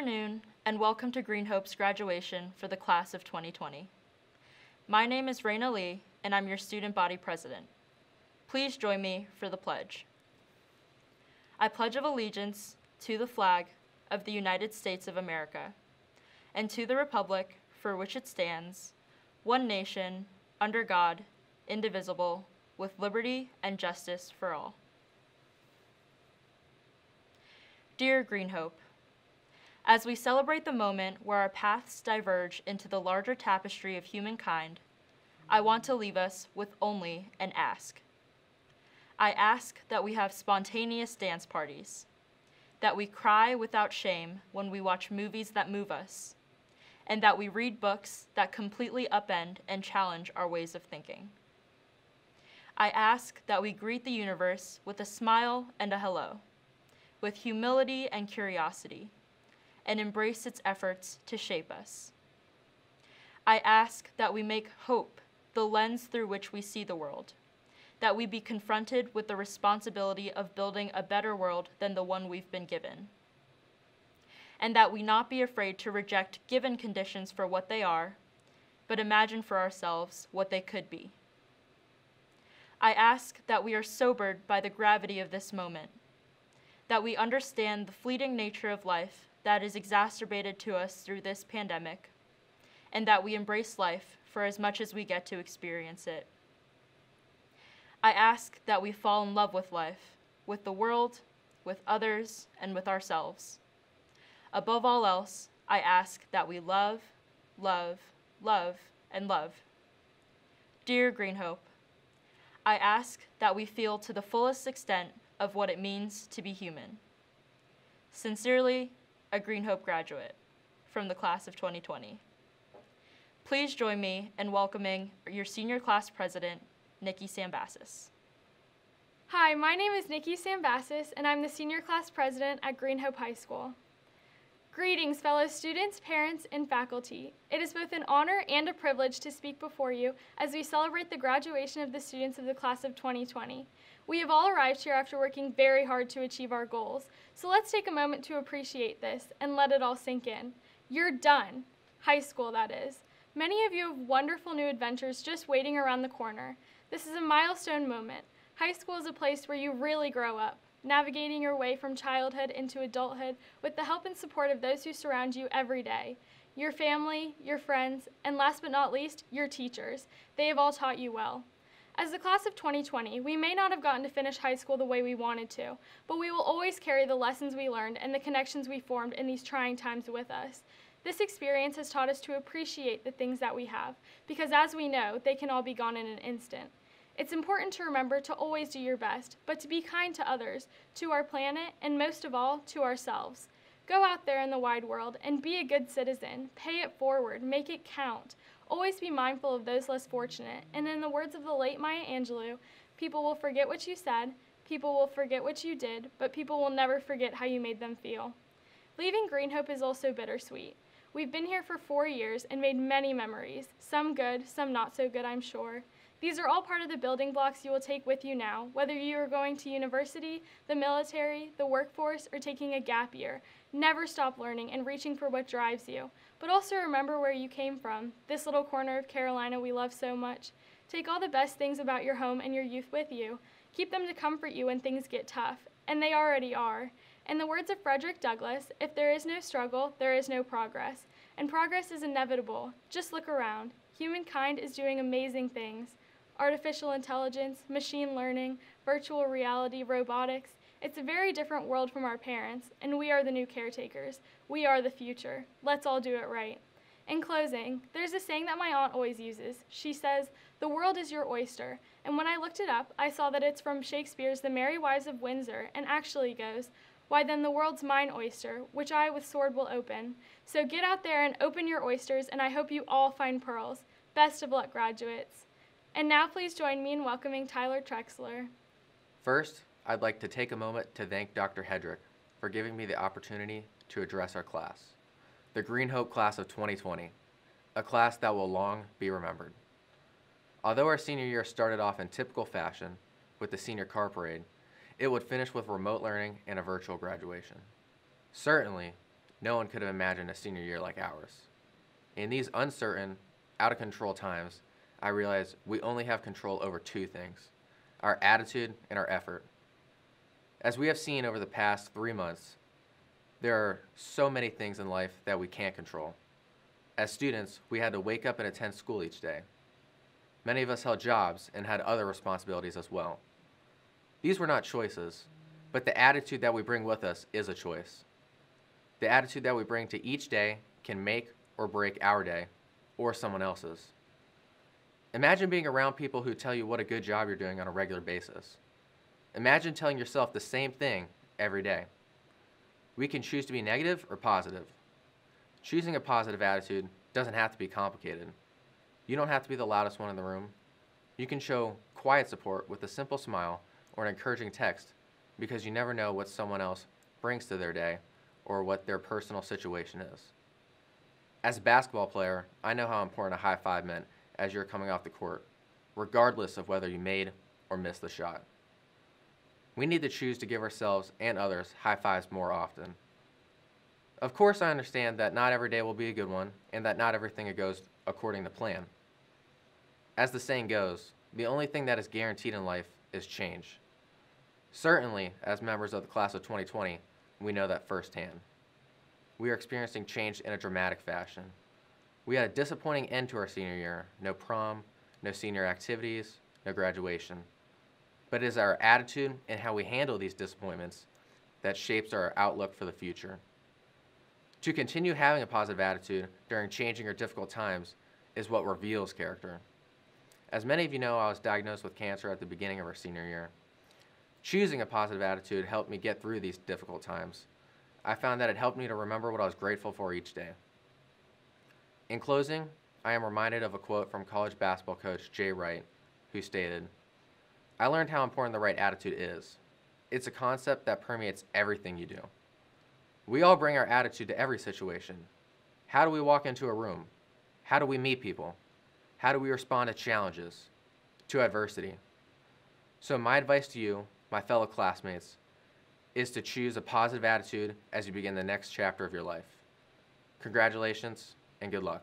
afternoon, and welcome to Green Hope's graduation for the class of 2020. My name is Raina Lee, and I'm your student body president. Please join me for the pledge. I pledge of allegiance to the flag of the United States of America and to the republic for which it stands, one nation, under God, indivisible, with liberty and justice for all. Dear Green Hope, as we celebrate the moment where our paths diverge into the larger tapestry of humankind, I want to leave us with only an ask. I ask that we have spontaneous dance parties, that we cry without shame when we watch movies that move us, and that we read books that completely upend and challenge our ways of thinking. I ask that we greet the universe with a smile and a hello, with humility and curiosity and embrace its efforts to shape us. I ask that we make hope the lens through which we see the world, that we be confronted with the responsibility of building a better world than the one we've been given, and that we not be afraid to reject given conditions for what they are, but imagine for ourselves what they could be. I ask that we are sobered by the gravity of this moment, that we understand the fleeting nature of life that is exacerbated to us through this pandemic, and that we embrace life for as much as we get to experience it. I ask that we fall in love with life, with the world, with others, and with ourselves. Above all else, I ask that we love, love, love, and love. Dear Green Hope, I ask that we feel to the fullest extent of what it means to be human. Sincerely, a Green Hope graduate from the class of 2020. Please join me in welcoming your senior class president, Nikki Sambassis. Hi, my name is Nikki Sambassis, and I'm the senior class president at Green Hope High School. Greetings, fellow students, parents, and faculty. It is both an honor and a privilege to speak before you as we celebrate the graduation of the students of the class of 2020. We have all arrived here after working very hard to achieve our goals, so let's take a moment to appreciate this and let it all sink in. You're done. High school, that is. Many of you have wonderful new adventures just waiting around the corner. This is a milestone moment. High school is a place where you really grow up, navigating your way from childhood into adulthood with the help and support of those who surround you every day. Your family, your friends, and last but not least, your teachers. They have all taught you well. As the class of 2020, we may not have gotten to finish high school the way we wanted to, but we will always carry the lessons we learned and the connections we formed in these trying times with us. This experience has taught us to appreciate the things that we have, because as we know, they can all be gone in an instant. It's important to remember to always do your best, but to be kind to others, to our planet, and most of all, to ourselves. Go out there in the wide world and be a good citizen. Pay it forward, make it count. Always be mindful of those less fortunate. And in the words of the late Maya Angelou, people will forget what you said, people will forget what you did, but people will never forget how you made them feel. Leaving Green Hope is also bittersweet. We've been here for four years and made many memories, some good, some not so good, I'm sure. These are all part of the building blocks you will take with you now, whether you are going to university, the military, the workforce, or taking a gap year. Never stop learning and reaching for what drives you. But also remember where you came from, this little corner of Carolina we love so much. Take all the best things about your home and your youth with you. Keep them to comfort you when things get tough, and they already are. In the words of Frederick Douglass, if there is no struggle, there is no progress. And progress is inevitable. Just look around. Humankind is doing amazing things artificial intelligence, machine learning, virtual reality, robotics. It's a very different world from our parents, and we are the new caretakers. We are the future. Let's all do it right. In closing, there's a saying that my aunt always uses. She says, The world is your oyster. And when I looked it up, I saw that it's from Shakespeare's The Merry Wives of Windsor and actually goes, Why then the world's mine oyster, which I with sword will open. So get out there and open your oysters, and I hope you all find pearls. Best of luck, graduates. And now please join me in welcoming Tyler Trexler. First, I'd like to take a moment to thank Dr. Hedrick for giving me the opportunity to address our class, the Green Hope class of 2020, a class that will long be remembered. Although our senior year started off in typical fashion with the senior car parade, it would finish with remote learning and a virtual graduation. Certainly, no one could have imagined a senior year like ours. In these uncertain, out of control times, I realized we only have control over two things our attitude and our effort. As we have seen over the past three months, there are so many things in life that we can't control. As students, we had to wake up and attend school each day. Many of us held jobs and had other responsibilities as well. These were not choices, but the attitude that we bring with us is a choice. The attitude that we bring to each day can make or break our day or someone else's. Imagine being around people who tell you what a good job you're doing on a regular basis. Imagine telling yourself the same thing every day. We can choose to be negative or positive. Choosing a positive attitude doesn't have to be complicated. You don't have to be the loudest one in the room. You can show quiet support with a simple smile or an encouraging text because you never know what someone else brings to their day or what their personal situation is. As a basketball player, I know how important a high five meant as you're coming off the court, regardless of whether you made or missed the shot. We need to choose to give ourselves and others high fives more often. Of course, I understand that not every day will be a good one and that not everything goes according to plan. As the saying goes, the only thing that is guaranteed in life is change. Certainly, as members of the class of 2020, we know that firsthand. We are experiencing change in a dramatic fashion. We had a disappointing end to our senior year no prom, no senior activities, no graduation. But it is our attitude and how we handle these disappointments that shapes our outlook for the future. To continue having a positive attitude during changing or difficult times is what reveals character. As many of you know, I was diagnosed with cancer at the beginning of our senior year. Choosing a positive attitude helped me get through these difficult times. I found that it helped me to remember what I was grateful for each day. In closing, I am reminded of a quote from college basketball coach Jay Wright, who stated, I learned how important the right attitude is. It's a concept that permeates everything you do. We all bring our attitude to every situation. How do we walk into a room? How do we meet people? How do we respond to challenges, to adversity? So, my advice to you, my fellow classmates, is to choose a positive attitude as you begin the next chapter of your life. Congratulations and good luck.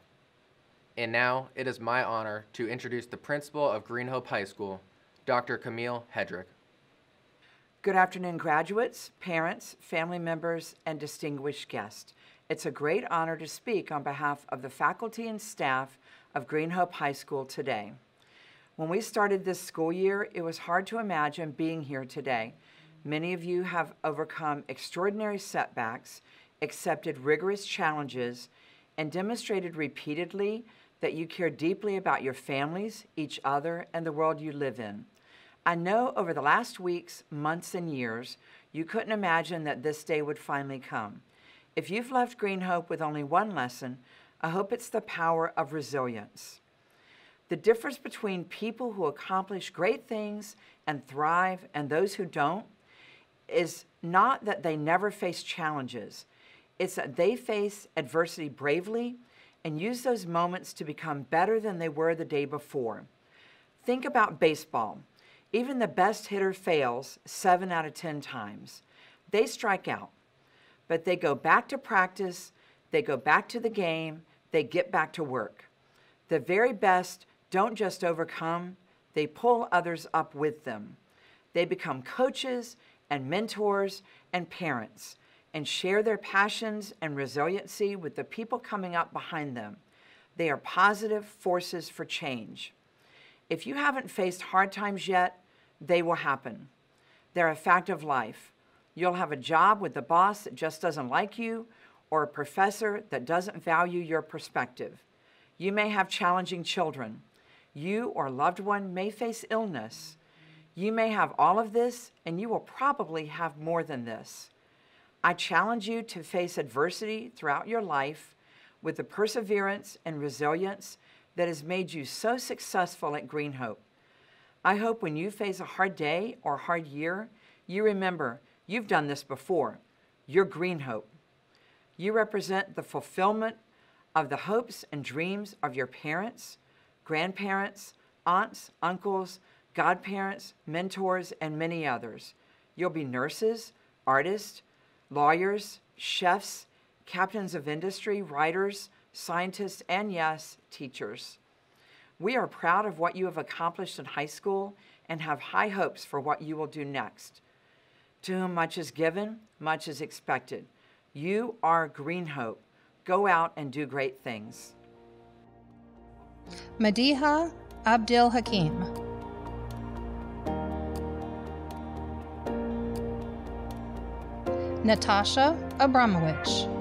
And now it is my honor to introduce the principal of Green Hope High School, Dr. Camille Hedrick. Good afternoon, graduates, parents, family members, and distinguished guests. It's a great honor to speak on behalf of the faculty and staff of Green Hope High School today. When we started this school year, it was hard to imagine being here today. Many of you have overcome extraordinary setbacks, accepted rigorous challenges, and demonstrated repeatedly that you care deeply about your families, each other, and the world you live in. I know over the last weeks, months, and years, you couldn't imagine that this day would finally come. If you've left Green Hope with only one lesson, I hope it's the power of resilience. The difference between people who accomplish great things and thrive and those who don't is not that they never face challenges. It's that they face adversity bravely and use those moments to become better than they were the day before. Think about baseball. Even the best hitter fails seven out of 10 times. They strike out, but they go back to practice, they go back to the game, they get back to work. The very best don't just overcome, they pull others up with them. They become coaches and mentors and parents and share their passions and resiliency with the people coming up behind them. They are positive forces for change. If you haven't faced hard times yet, they will happen. They're a fact of life. You'll have a job with a boss that just doesn't like you or a professor that doesn't value your perspective. You may have challenging children. You or a loved one may face illness. You may have all of this, and you will probably have more than this. I challenge you to face adversity throughout your life with the perseverance and resilience that has made you so successful at Green Hope. I hope when you face a hard day or hard year, you remember you've done this before. You're Green Hope. You represent the fulfillment of the hopes and dreams of your parents, grandparents, aunts, uncles, godparents, mentors, and many others. You'll be nurses, artists, lawyers, chefs, captains of industry, writers, scientists, and yes, teachers. We are proud of what you have accomplished in high school and have high hopes for what you will do next. To whom much is given, much is expected. You are Green Hope. Go out and do great things. Madiha Abdil Hakim. Natasha Abramowicz.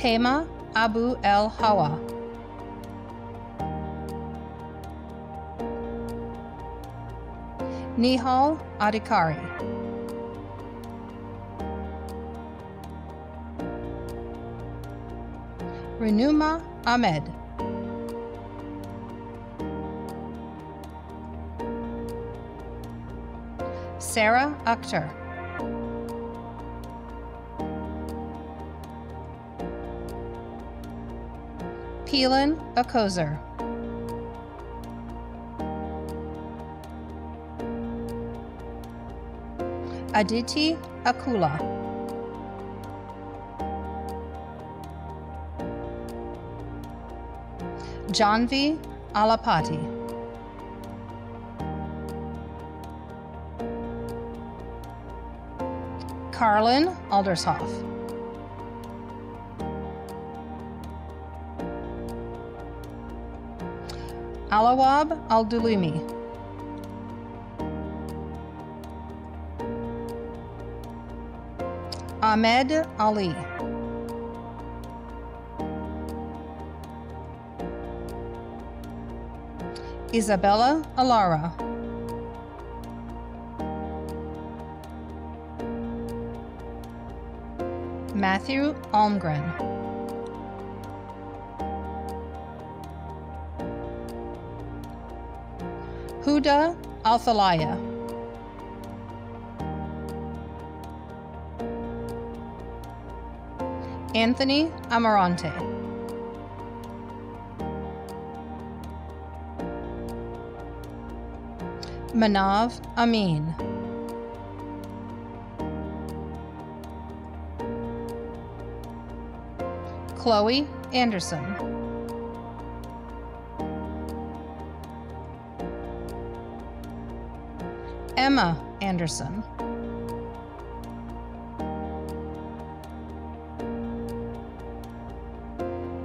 Tema Abu El Hawa. Nihal Adhikari. Renuma Ahmed. Sarah Akhtar. Peelan Akozer. Aditi Akula. Janvi Alapati. Carlin Aldershoff. Alawab Aldulimi. Ahmed Ali. Isabella Alara. Matthew Almgren. Huda Althalaya. Anthony Amarante. Manav Amin. Chloe Anderson. Emma Anderson.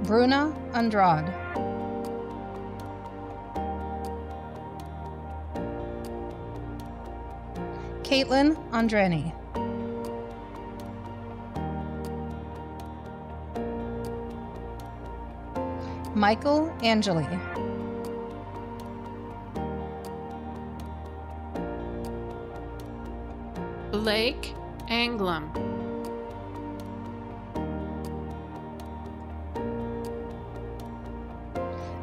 Bruna Andrade. Caitlin Andreni. Michael Angeli. Blake Anglum.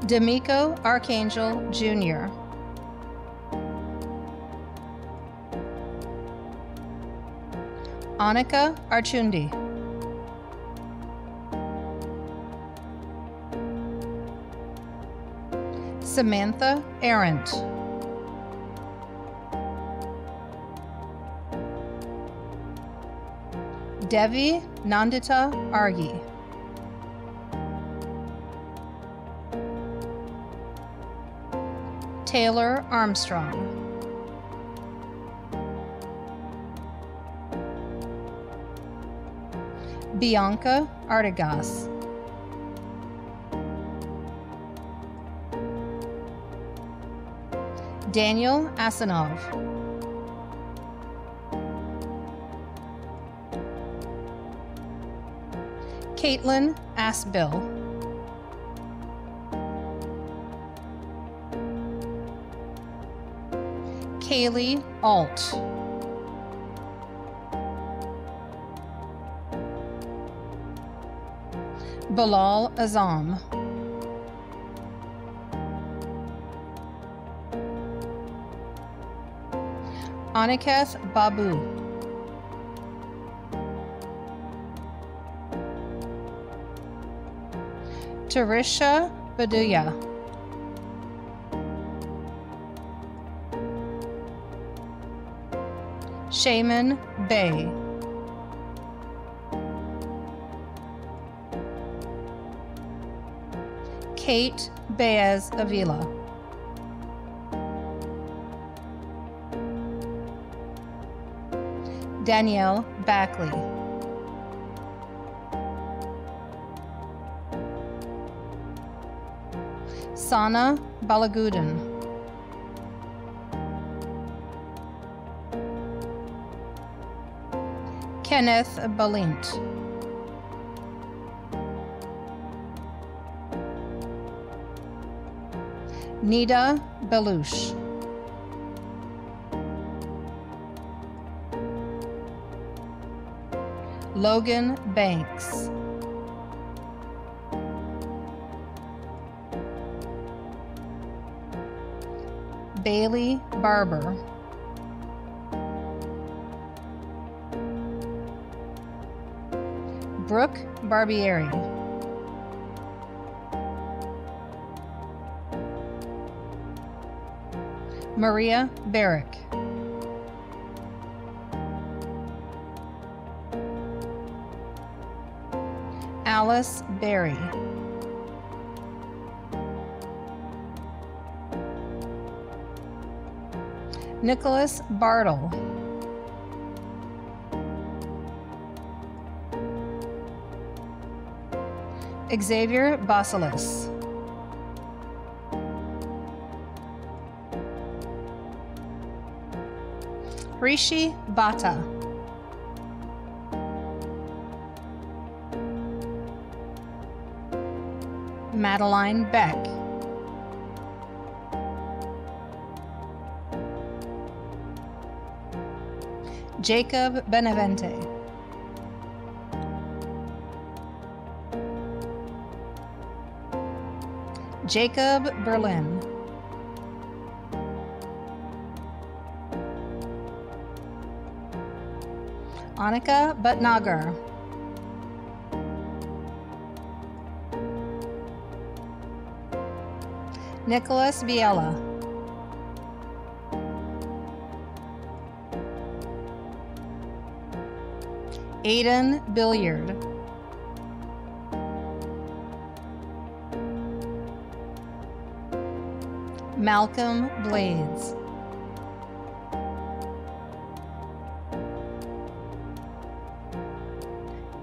D'Amico Archangel Jr. Annika Archundi. Samantha Arendt. Devi Nandita Argi. Taylor Armstrong. Bianca Artigas. Daniel Asanov. Caitlin Asbill. Kaylee Alt. Bilal Azam. Aniketh Babu. Tarisha Baduya. Shaman Bay. Kate Baez Avila. Danielle Backley. Sana Balagudan. Kenneth Balint. Nida Belush. Logan Banks. Bailey Barber. Brooke Barbieri. Maria Barrick. Alice Berry. Nicholas Bartle. Xavier Basilis. Rishi Bata. Madeline Beck. Jacob Benevente. Jacob Berlin. Annika Bhatnagar. Nicholas Viella. Aiden Billiard. Malcolm Blades.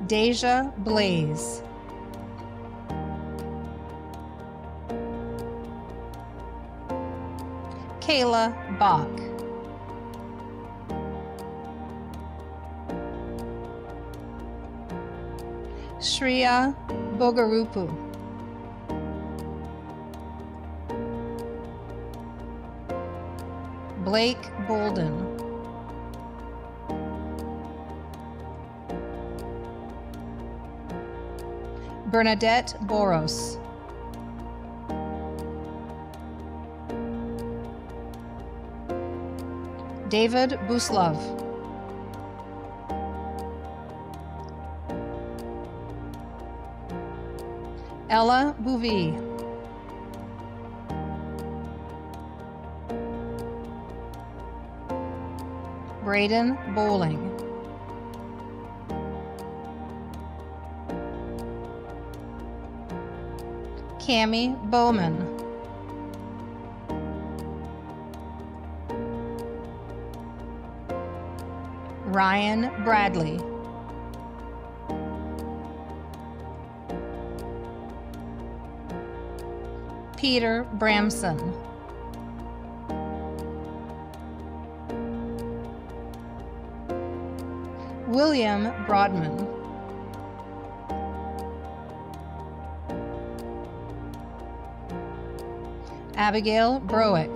Deja Blaze. Kayla Bach. Shreya Bogarupu. Blake Bolden. Bernadette Boros. David Buslov. Ella Bouvie. Braden Bowling. Cami Bowman. Ryan Bradley. Peter Bramson. William Broadman. Abigail Broick.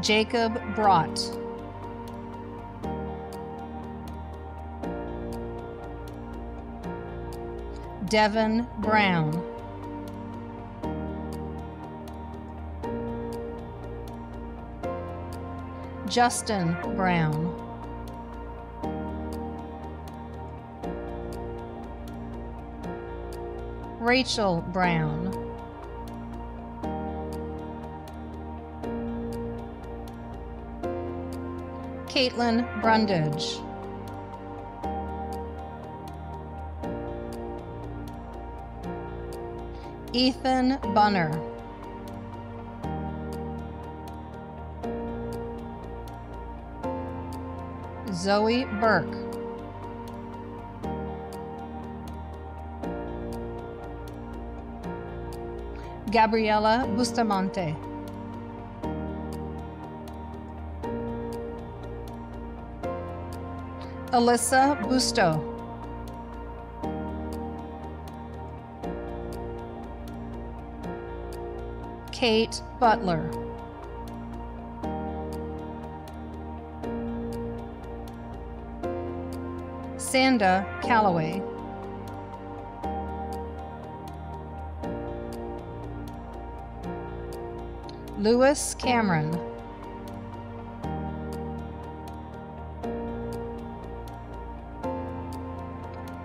Jacob Brott. Devin Brown. Justin Brown. Rachel Brown. Caitlin Brundage. Ethan Bunner. Zoe Burke. Gabriela Bustamante. Alyssa Busto. Kate Butler. Sanda Calloway. Lewis Cameron.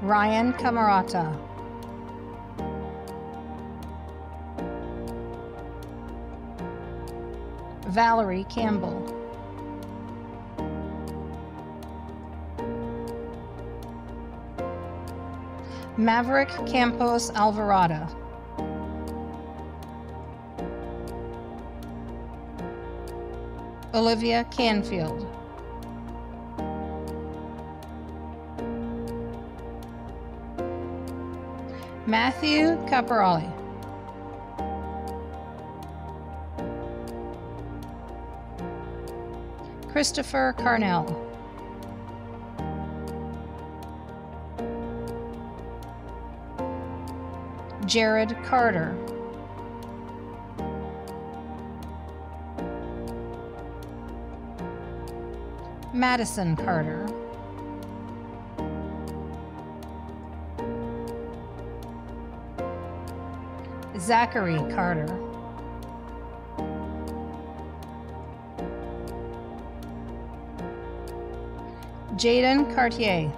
Ryan Camarata. Valerie Campbell. Maverick Campos Alvarado. Olivia Canfield. Matthew Caporali. Christopher Carnell. Jared Carter. Madison Carter. Zachary Carter. Jaden Cartier.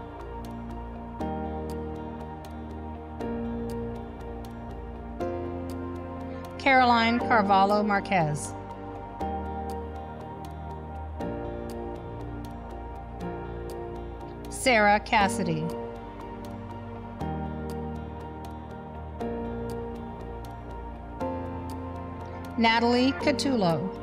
Caroline Carvalho Marquez. Sarah Cassidy. Natalie Catullo.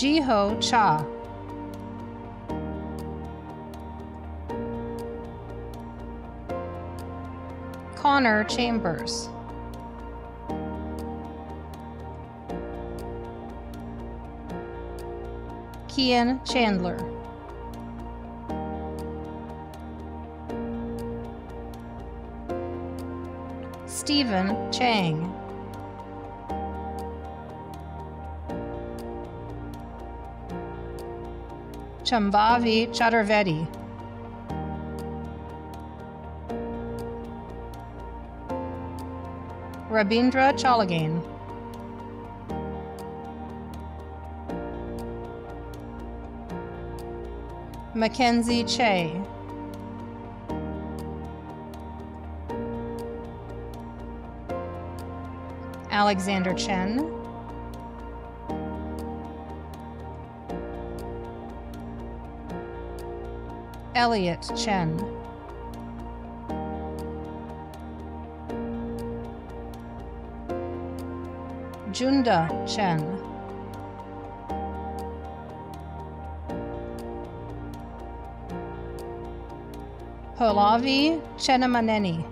Jiho Cha. Connor Chambers. Kian Chandler. Stephen Chang. Chambavi Chaturvedi. Rabindra Chalagain. Mackenzie Che. Alexander Chen. Elliot Chen. Junda Chen. Polavi Chenamaneni.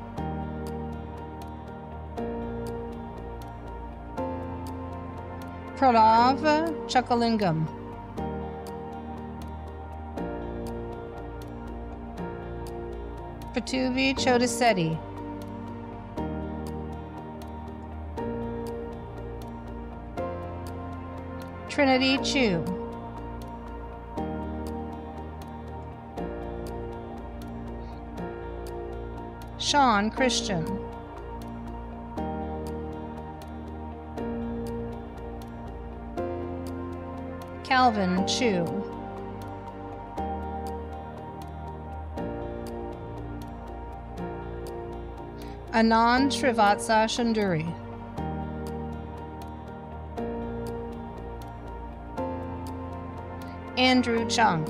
Pralav Chakalingam. Patuvi Chodasetti. Trinity Chu. Sean Christian. Calvin Chu. Anand Srivatsa Shanduri. Andrew Chung.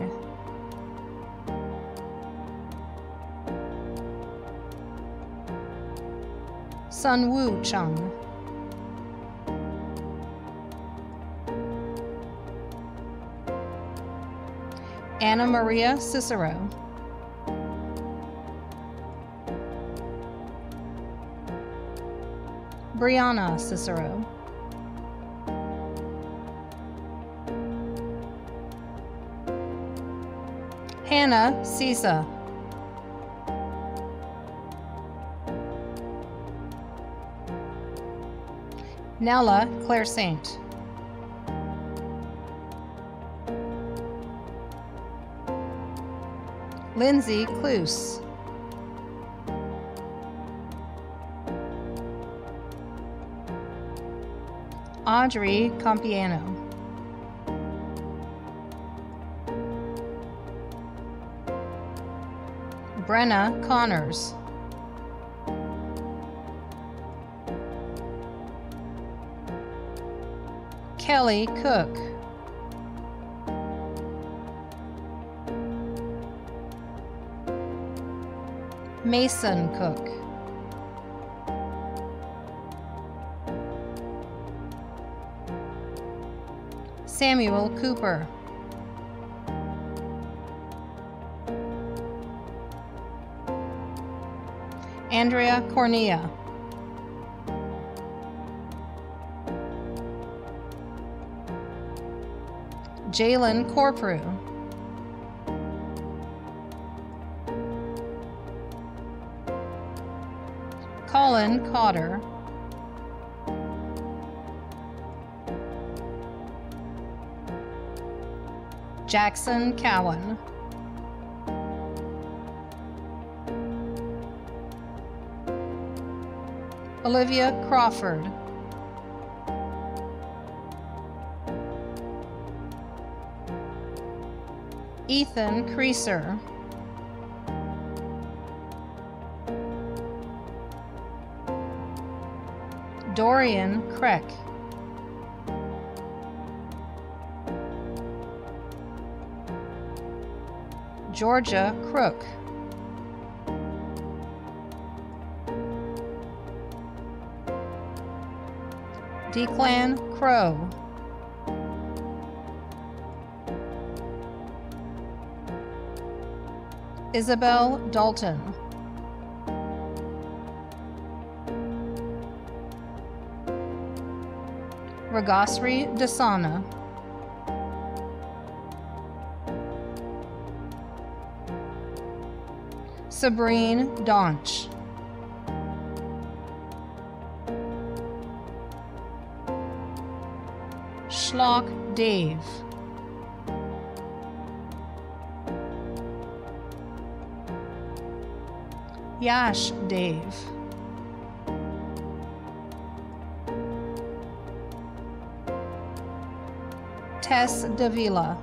Sun Woo Chung. Anna Maria Cicero. Brianna Cicero. Hannah Sisa. Nella Claire Saint. Lindsay Cluse. Audrey Compiano. Brenna Connors. Kelly Cook. Mason Cook. Samuel Cooper. Andrea Cornea. Jalen Corprew. Colin Cotter. Jackson Cowan. Olivia Crawford. Ethan Creaser. Dorian Kreck. Georgia Crook. Declan Crow. Isabel Dalton. Ragasri Dasana. Sabrine Donch. Shlok Dave. Yash Dave. Tess Davila.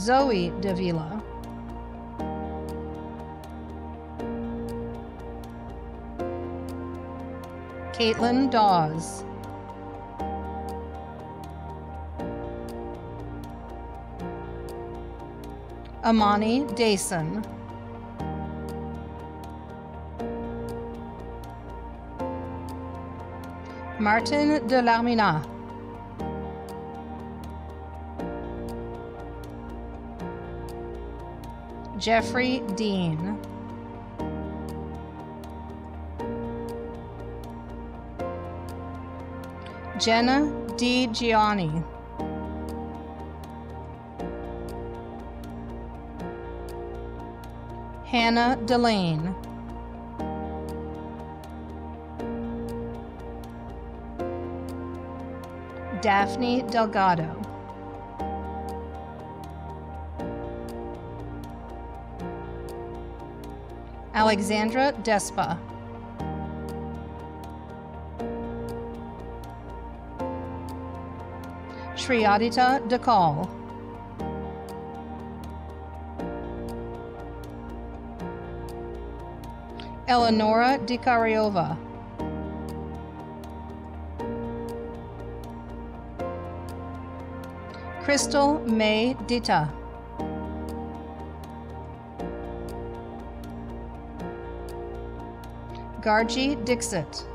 Zoe Davila. Caitlin Dawes. Amani Dason. Martin de Larmina. Jeffrey Dean. Jenna D. Gianni. Hannah Delane. Daphne Delgado. Alexandra Despa. Shriyadita Dhakal. Eleonora Dikariova. Crystal May Dita. Garji Dixit.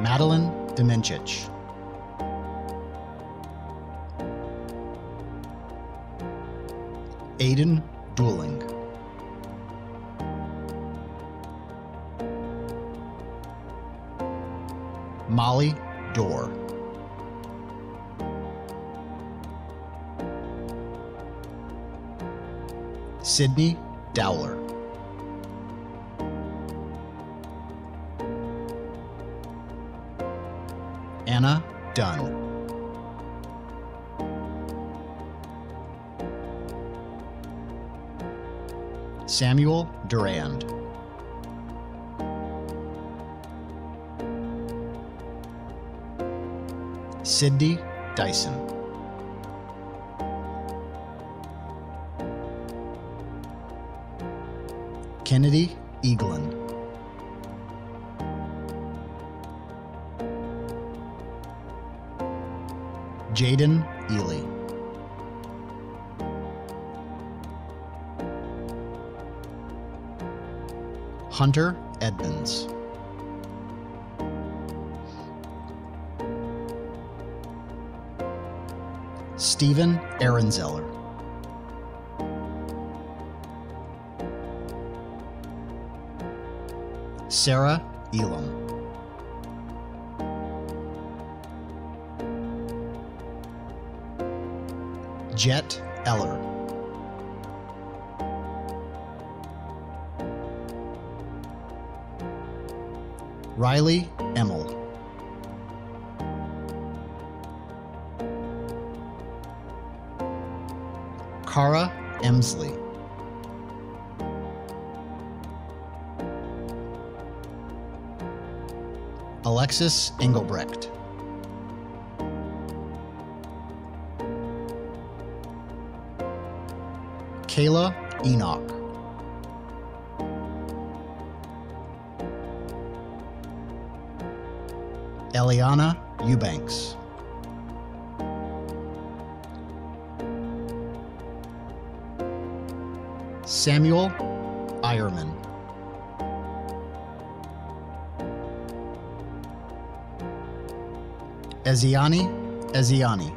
Madeline Demencic. Aiden Dueling. Molly Sydney Dowler. Anna Dunn. Samuel Durand. Sydney Dyson. Kennedy Eaglin. Jaden Ely. Hunter Edmonds. Stephen Ehrenzeller. Sarah Elam. Jet Eller. Riley Alexis Engelbrecht. Kayla Enoch. Eliana Eubanks. Samuel Ironman. Eziani Eziani.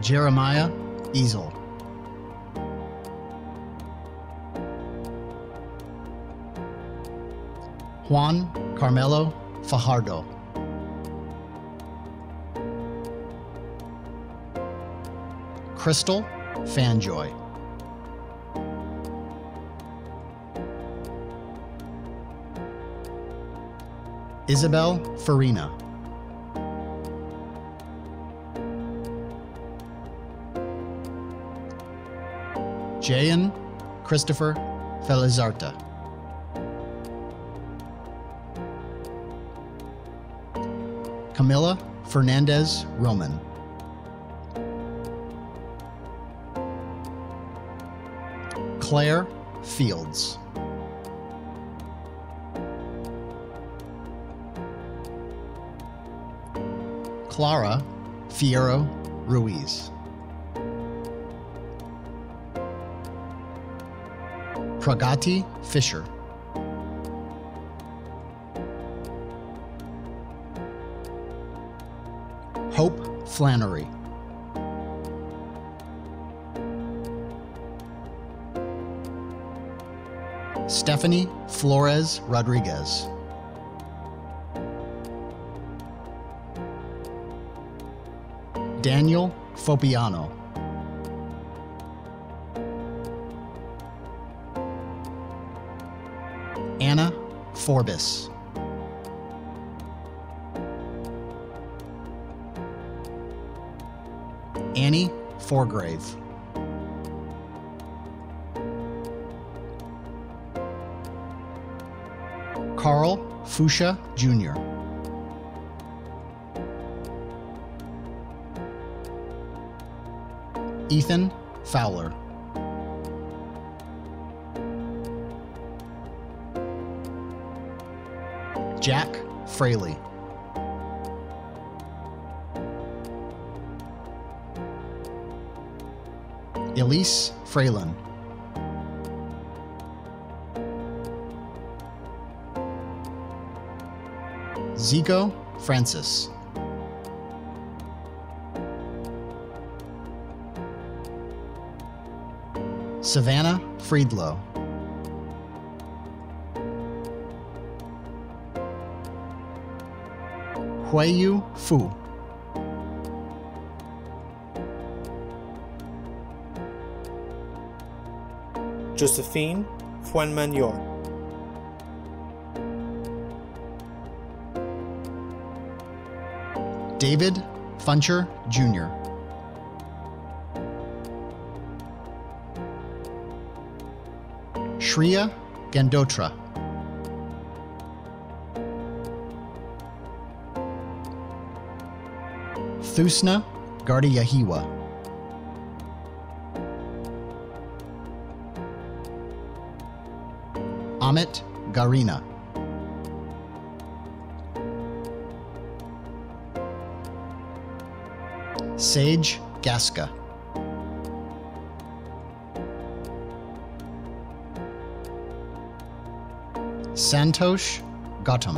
Jeremiah Easel. Juan Carmelo Fajardo. Crystal Fanjoy. Isabel Farina. Jayan Christopher Felizarta. Camila Fernandez Roman. Claire Fields. Clara Fierro Ruiz. Pragati Fisher. Hope Flannery. Stephanie Flores Rodriguez. Daniel Fopiano. Anna Forbis. Annie Forgrave. Carl Fuchsia Jr. Ethan Fowler. Jack Fraley. Elise Fralin. Zico Francis. Savannah Friedlow. Huiyu Fu. Josephine Fuenmayor. David Funcher Jr. Shriya Gandotra. Thusna Gardiyahiwa. Amit Garina. Sage Gasca. Santosh Gautam.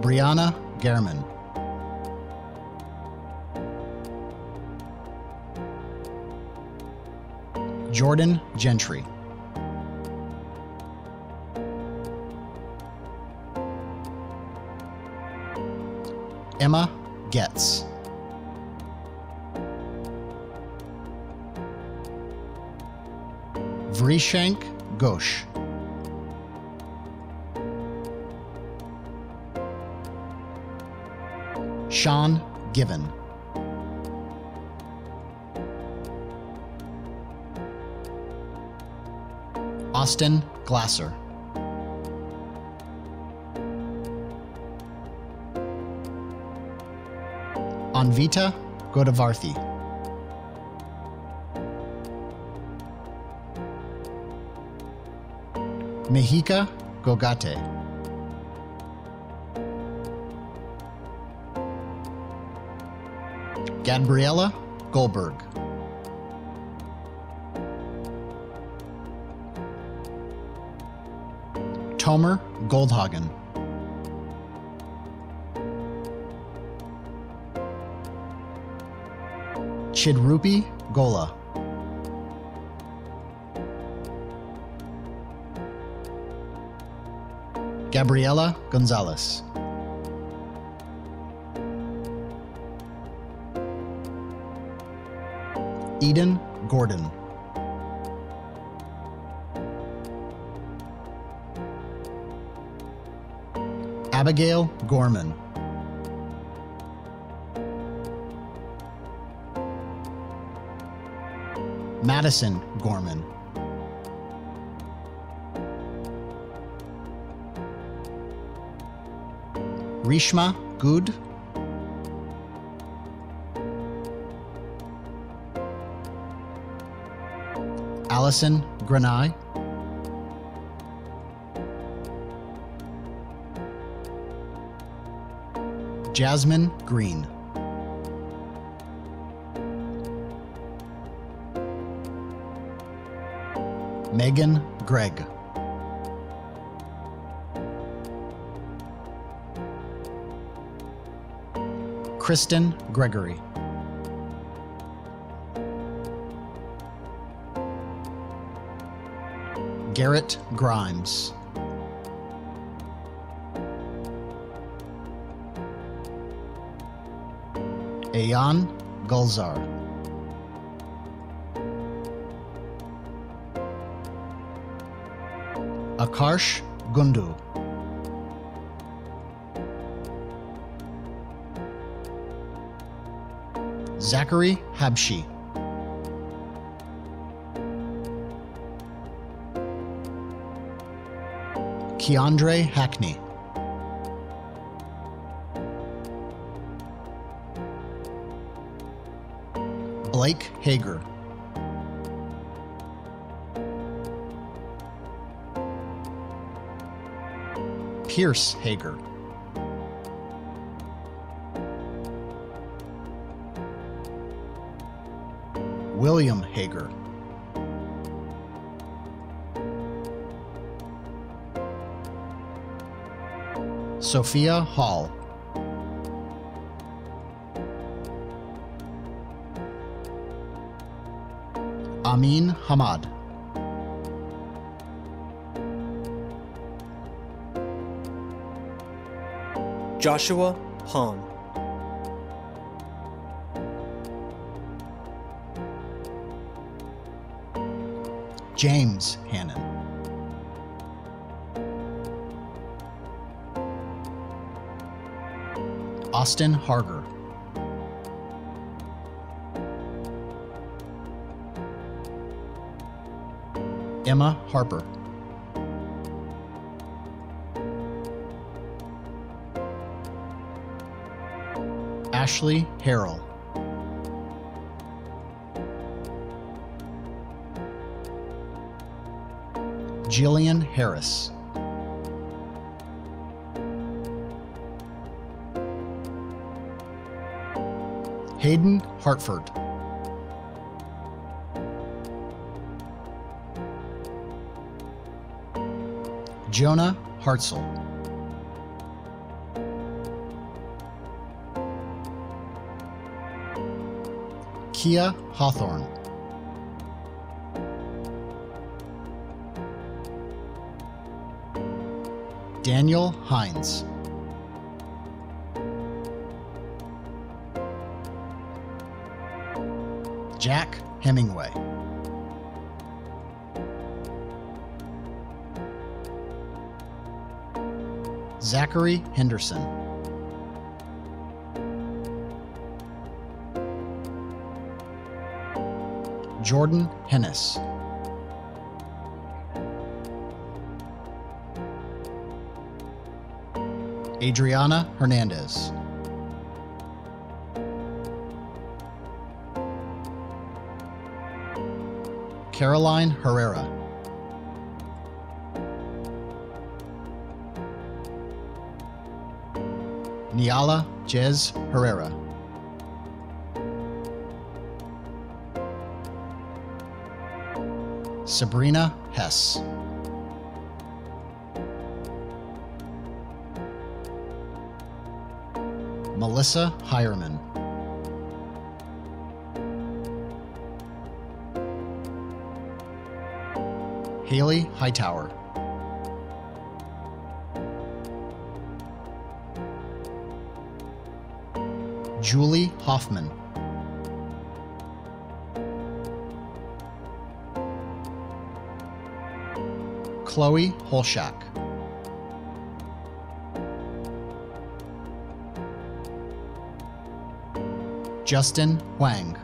Brianna German. Jordan Gentry. Emma Getz. Vrishank Ghosh. Sean Given. Austin Glasser. Anvita Godavarthi. Mehika Gogate. Gabriella Goldberg. Tomer Goldhagen. Chidrupi Gola. Gabriela Gonzalez. Eden Gordon. Abigail Gorman. Madison Gorman. Rishma Good, Allison Granai, Jasmine Green. Megan Gregg. Kristen Gregory. Garrett Grimes. Ayan Gulzar. Akarsh Gundu. Zachary Habshi. Keandre Hackney. Blake Hager. Pierce Hager. William Hager. Sophia Hall. Amin Hamad. Joshua Hahn. James Hannon. Austin Harger. Emma Harper. Ashley Harrell. Jillian Harris. Hayden Hartford. Jonah Hartzell. Kia Hawthorne. Daniel Hines. Jack Hemingway. Zachary Henderson. Jordan Hennis. Adriana Hernandez. Caroline Herrera. Niala Jez Herrera. Sabrina Hess. Melissa Hireman. Haley Hightower. Julie Hoffman. Chloe Holshack. Justin Huang.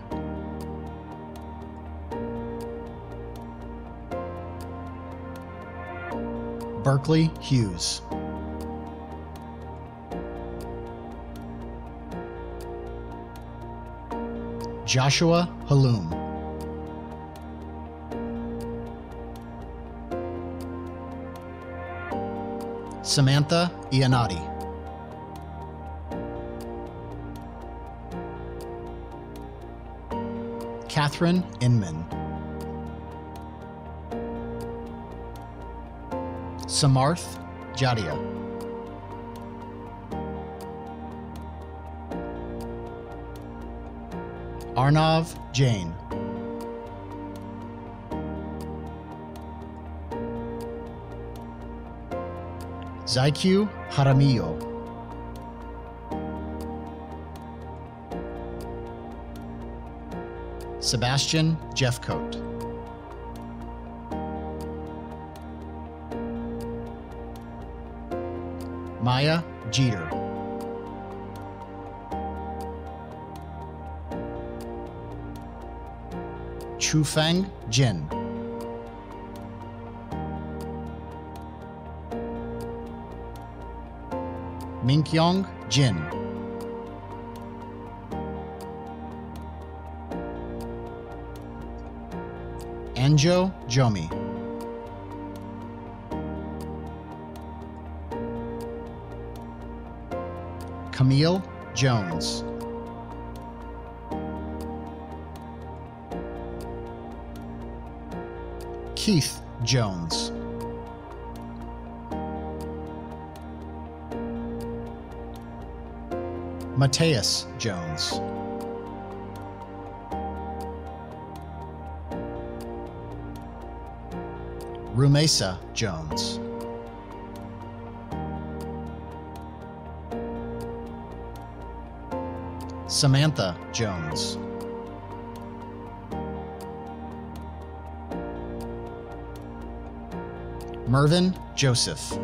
Berkeley Hughes. Joshua Halum. Samantha Iannotti. Catherine Inman. Samarth Jadia. Arnav Jain. Zaikyu Jaramillo. Sebastian Jeffcoat. Maya Jeter. Chufeng Jin. Minkyong Jin. Anjo Jomi. Camille Jones. Keith Jones. Mateus Jones. Rumesa Jones. Samantha Jones. Mervyn Joseph.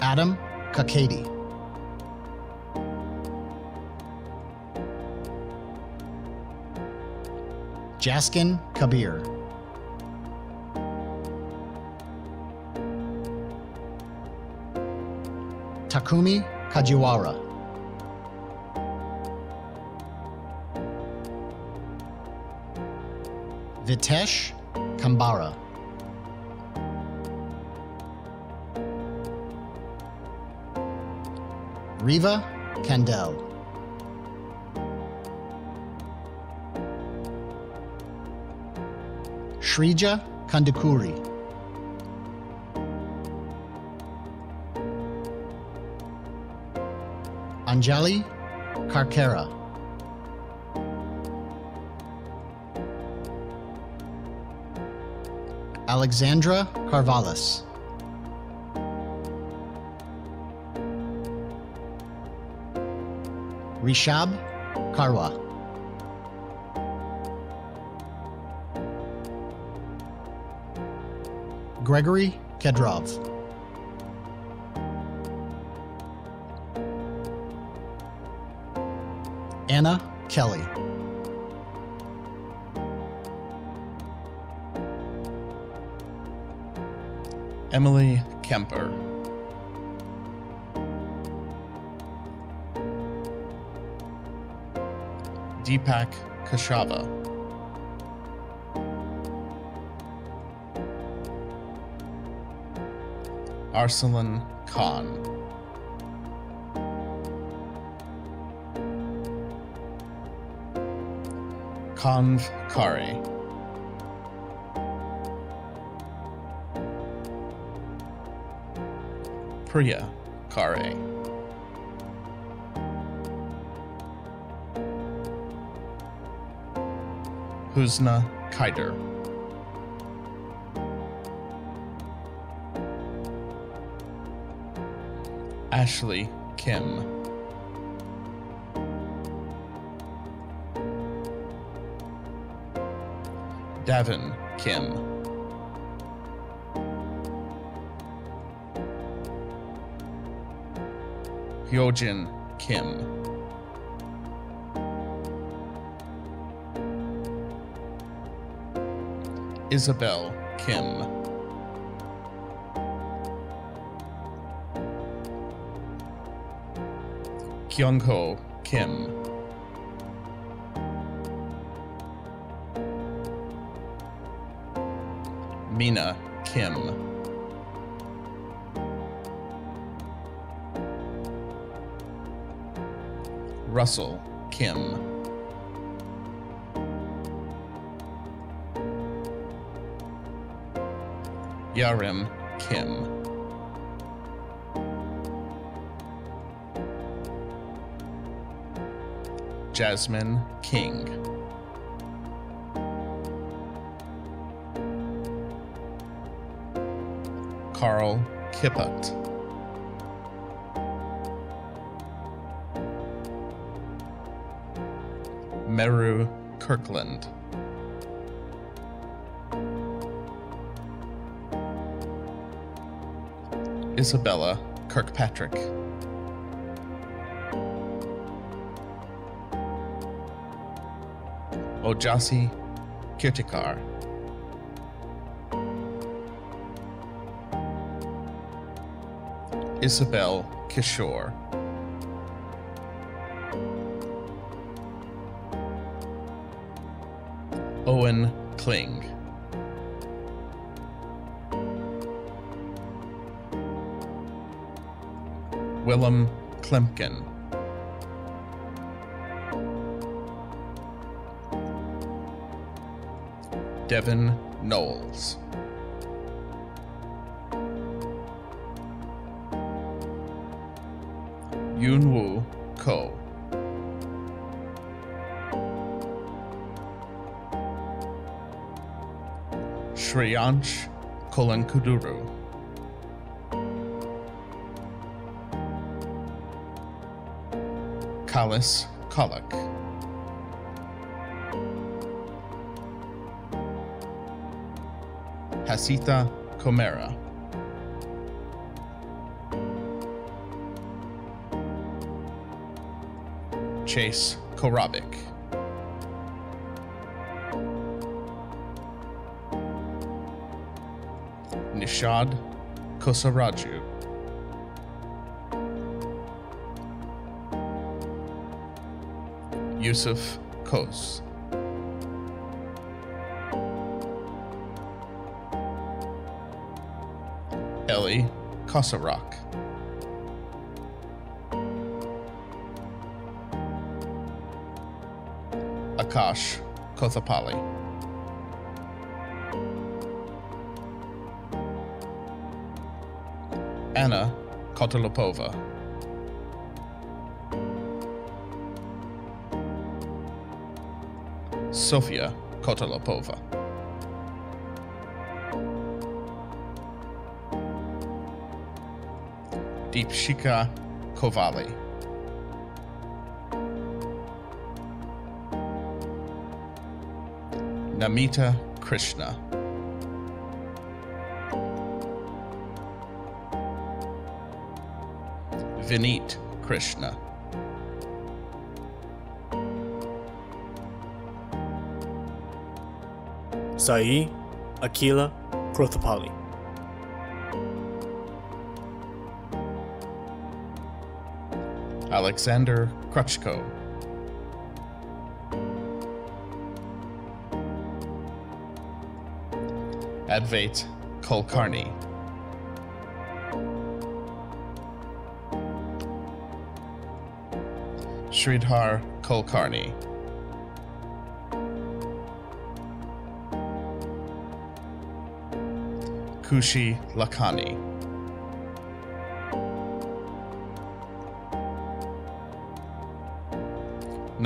Adam Kakady. Jaskin Kabir. Takumi Kajiwara. Vitesh Kambara. Riva Kandel. Shrija Kandakuri. Anjali Karkera. Alexandra Carvallis. Rishab Karwa. Gregory Kedrov. Anna Kelly. Emily Kemper. Deepak Keshava. Arsalan Khan. Kanv Kari. Priya Kare. Husna Kaider. Ashley Kim. Davin Kim. Hyojin Kim. Isabel Kim. Kyungho Kim. Mina Kim. Russell Kim. Yarim Kim. Jasmine King. Carl Kipput. Meru Kirkland. Isabella Kirkpatrick. Ojasi Kirtikar. Isabel Kishore. Owen Kling. Willem Klemken. Devin Knowles. Yunwoo Ko. Shreyansh Kolankuduru. Kalis Kolak. Hasitha Komera. Chase Korabik. Nishad Kosaraju. Yusuf Kos. Ellie Kosarak. Akash Kothapali. Anna Kotolopova. Sofia Kotolopova. Deepshika Kovali. Namita Krishna. Vineet Krishna. Sai Akila Prothapali. Alexander Krutchko. Advait Kulkarni. Sridhar Kulkarni. Kushi Lakhani.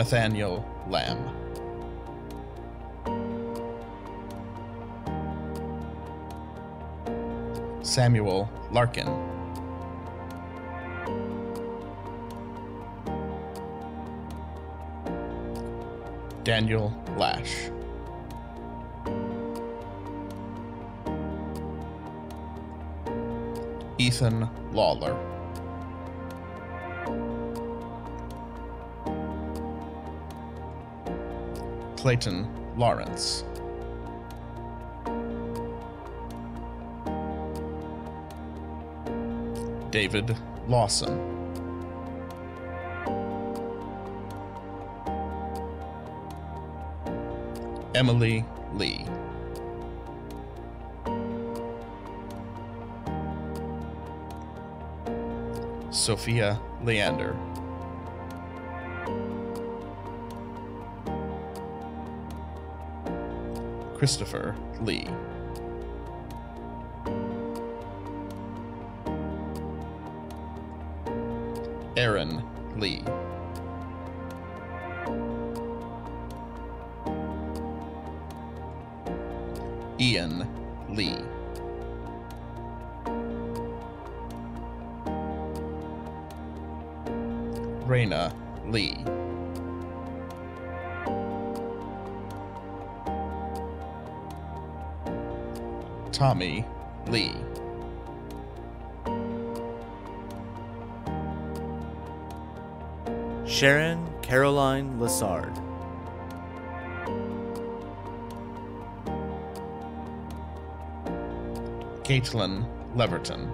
Nathaniel Lamb. Samuel Larkin. Daniel Lash. Ethan Lawler. Clayton Lawrence. David Lawson. Emily Lee. Sophia Leander. Christopher Lee. Leverton.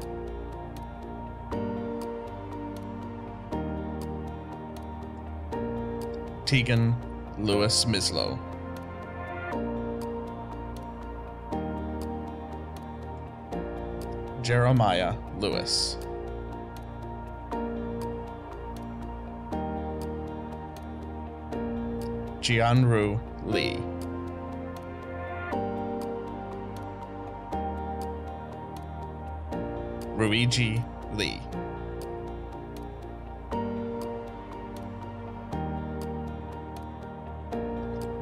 Tegan Lewis Mislow. Jeremiah Lewis. Jianru Lee. Ruiji Lee.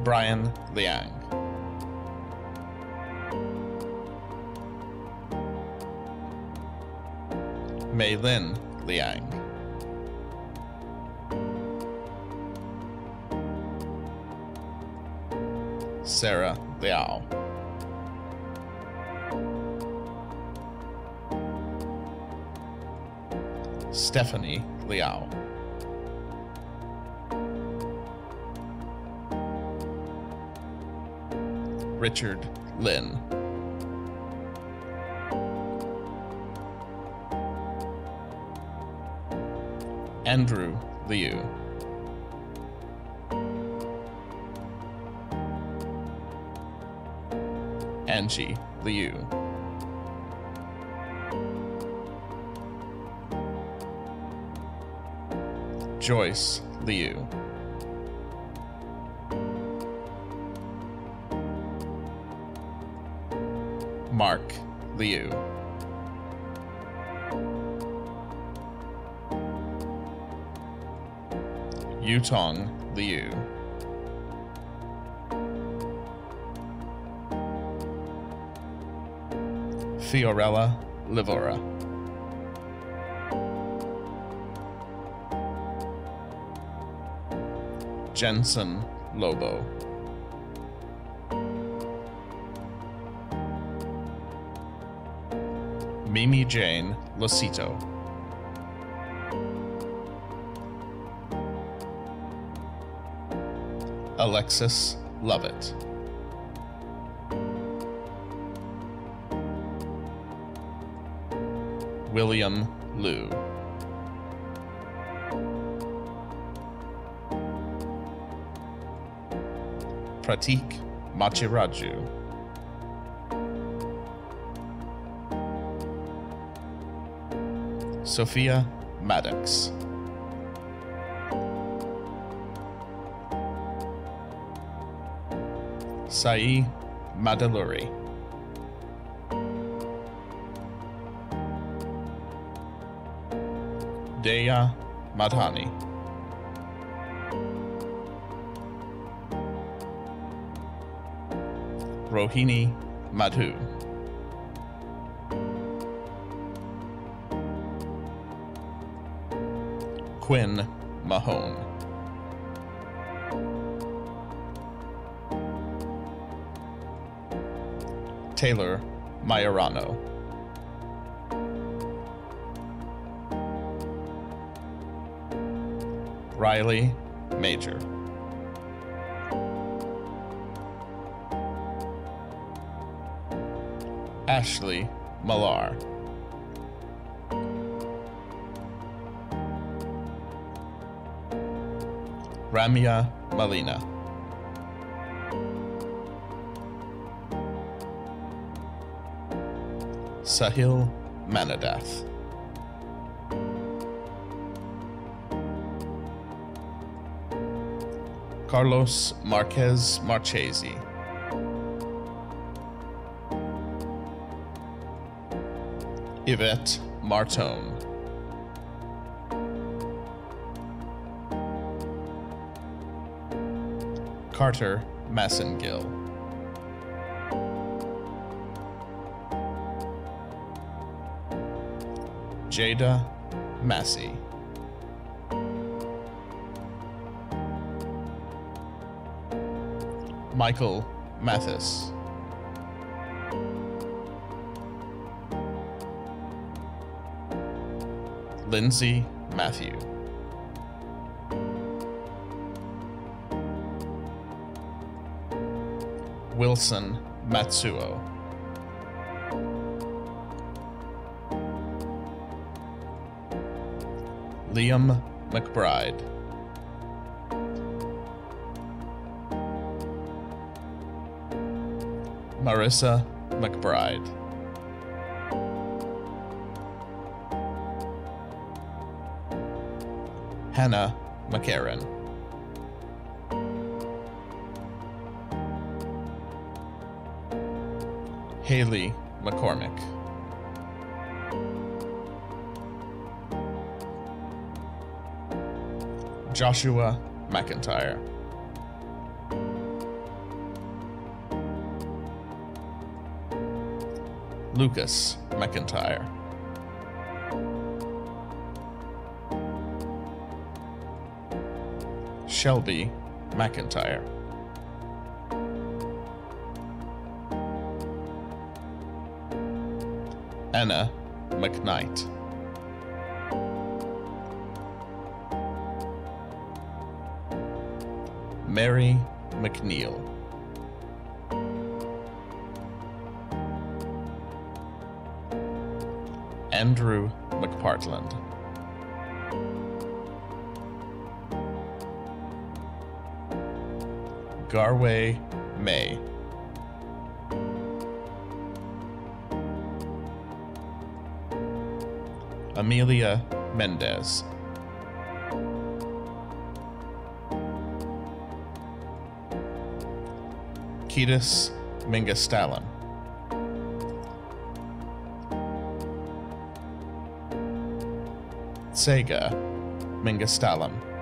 Brian Liang. Mei Lin Liang. Sarah Liao. Stephanie Liao. Richard Lin. Andrew Liu. Angie Liu. Joyce Liu. Mark Liu. Yutong Liu. Fiorella Livora. Jensen Lobo. Mimi Jane Losito. Alexis Lovett. William Liu. Pratik Machiraju. Sophia Maddox. Sai Madaluri. Deya Madhani. Rohini Madhu. Quinn Mahone. Taylor Majorano. Riley Major. Ashley Millar. Ramya Malina. Sahil Manadath. Carlos Marquez Marchesi. Yvette Martone. Carter Massengill. Jada Massey. Michael Mathis. Lindsay Matthew. Wilson Matsuo. Liam McBride. Marissa McBride. Hannah McCarran. Haley McCormick. Joshua McIntyre. Lucas McIntyre. Shelby McIntyre. Anna McKnight. Mary McNeil. Andrew McPartland. Garway May. Amelia Mendez. Ketis Mingastalin. Sega Mingastalin.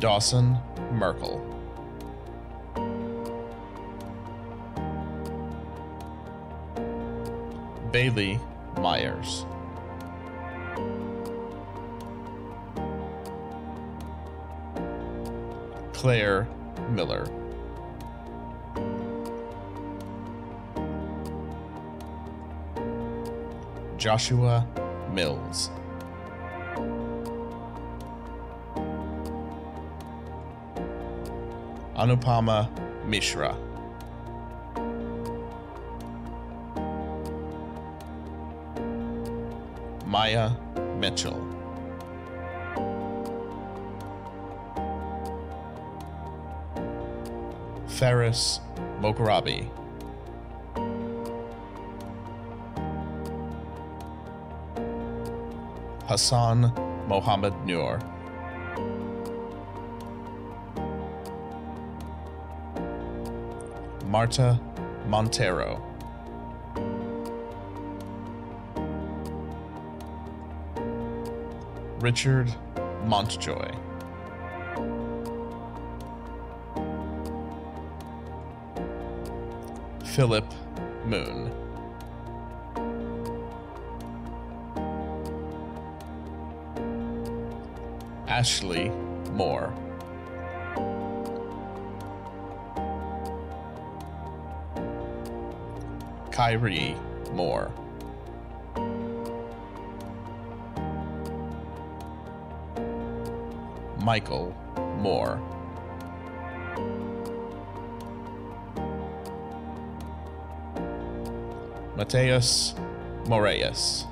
Dawson Merkel. Bailey Meyers. Claire Miller. Joshua Mills. Anupama Mishra. Maya Mitchell. Ferris Mokarabi. Hassan Mohammed Noor. Marta Montero. Richard Montjoy. Philip Moon. Ashley Moore. Kyrie Moore. Michael Moore. Mateus Moraes.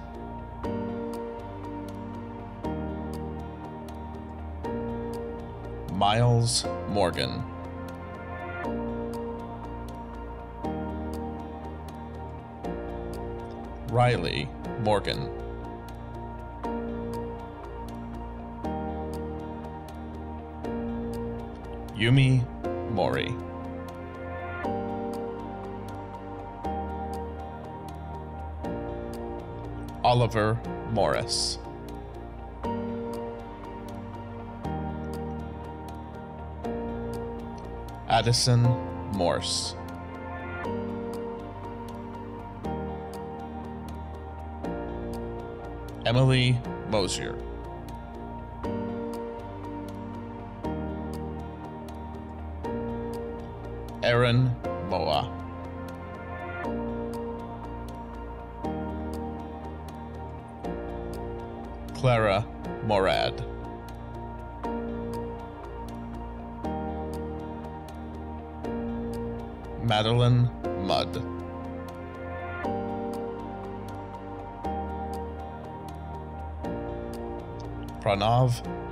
Miles Morgan. Riley Morgan. Yumi Mori. Oliver Morris. Addison Morse. Emily Mosier.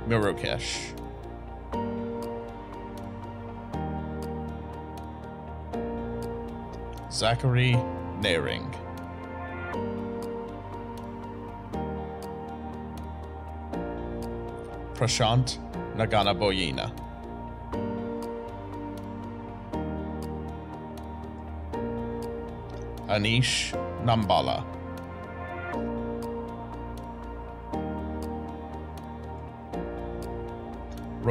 Mirukesh. Zachary Naring. Prashant Naganaboyina. Anish Nambala.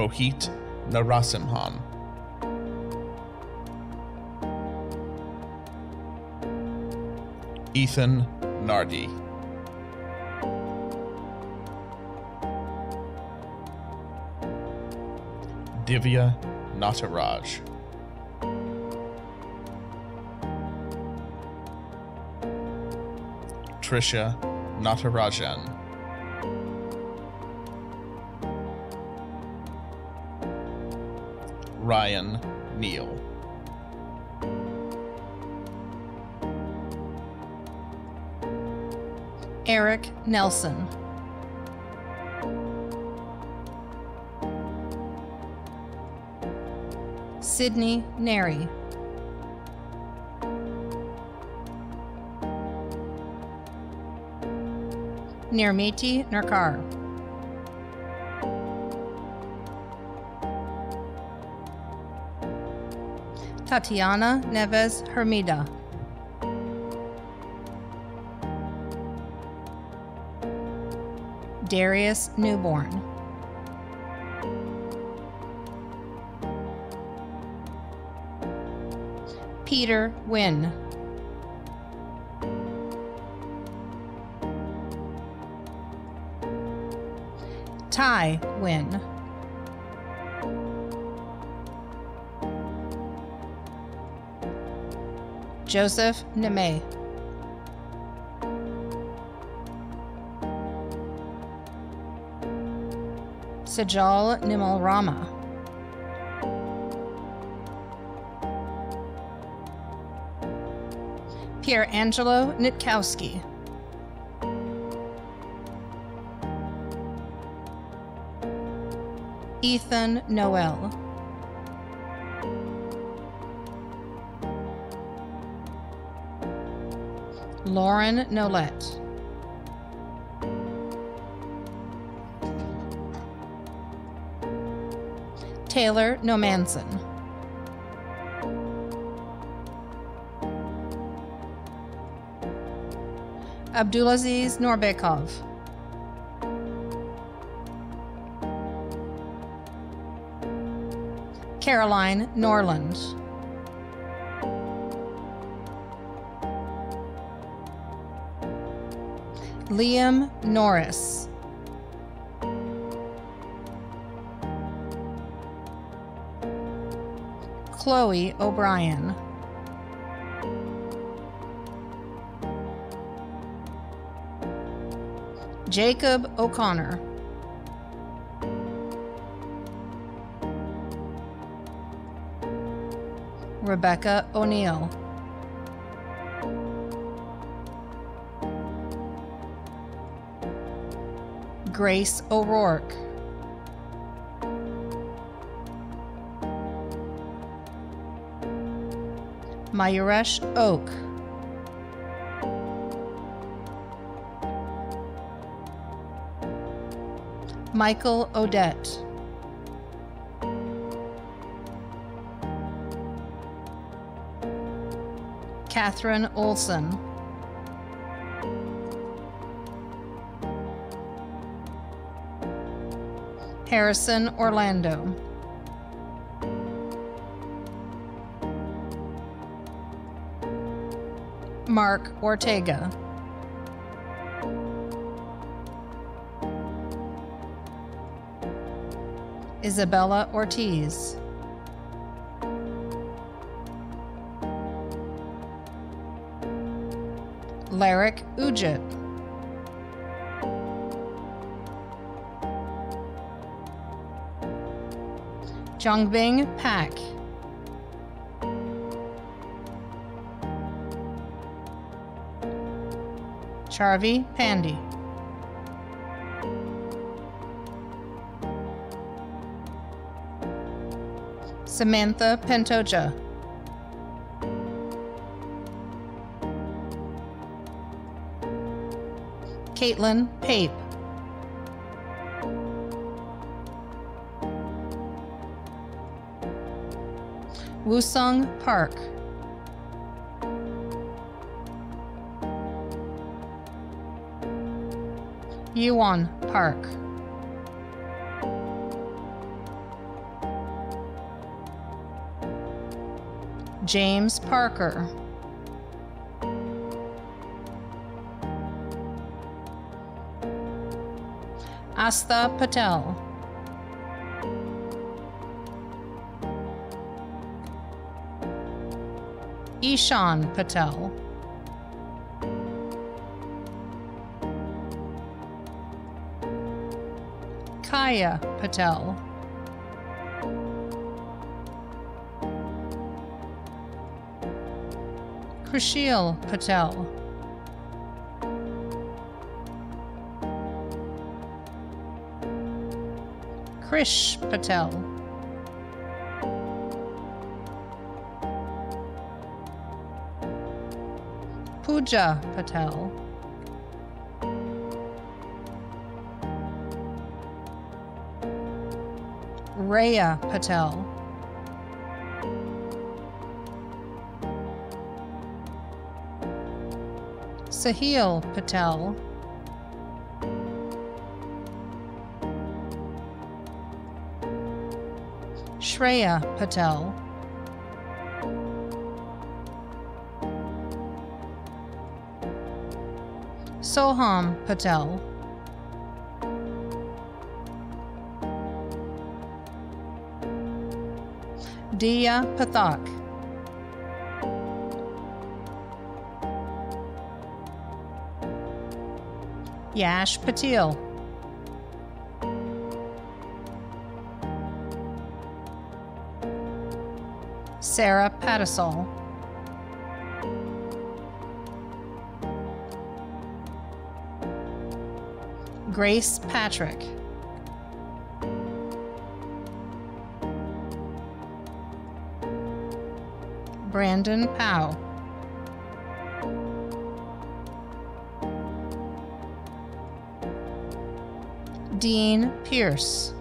Rohit Narasimhan. Ethan Nardi. Divya Nataraj. Trisha Natarajan. Ryan Neal. Eric Nelson. Sydney Neri. Nirmiti Narkar. Tatiana Neves Hermida. Darius Newborn. Peter Nguyen. Ty Nguyen. Joseph Neme. Sajal Nimal Rama. Pierre Angelo Nitkowski. Ethan Noel. Lauren Nolette. Taylor Nomanson. Abdulaziz Norbekov. Caroline Norland. Liam Norris. Chloe O'Brien. Jacob O'Connor. Rebecca O'Neill. Grace O'Rourke. Mayuresh Oak. Michael Odette. Catherine Olson. Harrison Orlando. Mark Ortega. Isabella Ortiz. Larrick Ujit. Jongbing Pak. Charvi Pandy. Samantha Pantoja. Caitlin Pape. Wusong Park. Yuan Park. James Parker. Asta Patel. Ishan Patel. Kaya Patel. Krishil Patel. Krish Patel. Pooja Patel. Rhea Patel. Sahil Patel. Shreya Patel. Soham Patel. Dia Pathak. Yash Patil. Sarah Patisol. Grace Patrick. Brandon Powell. Dean Pierce.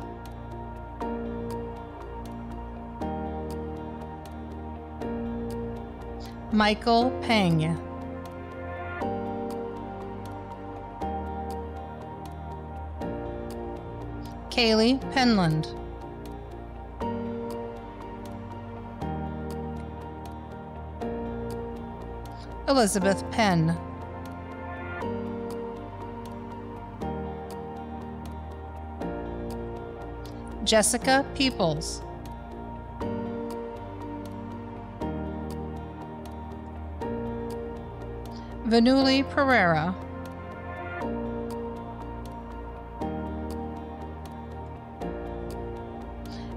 Michael Peng. Kaylee Penland. Elizabeth Penn. Jessica Peoples. Vanuli Pereira.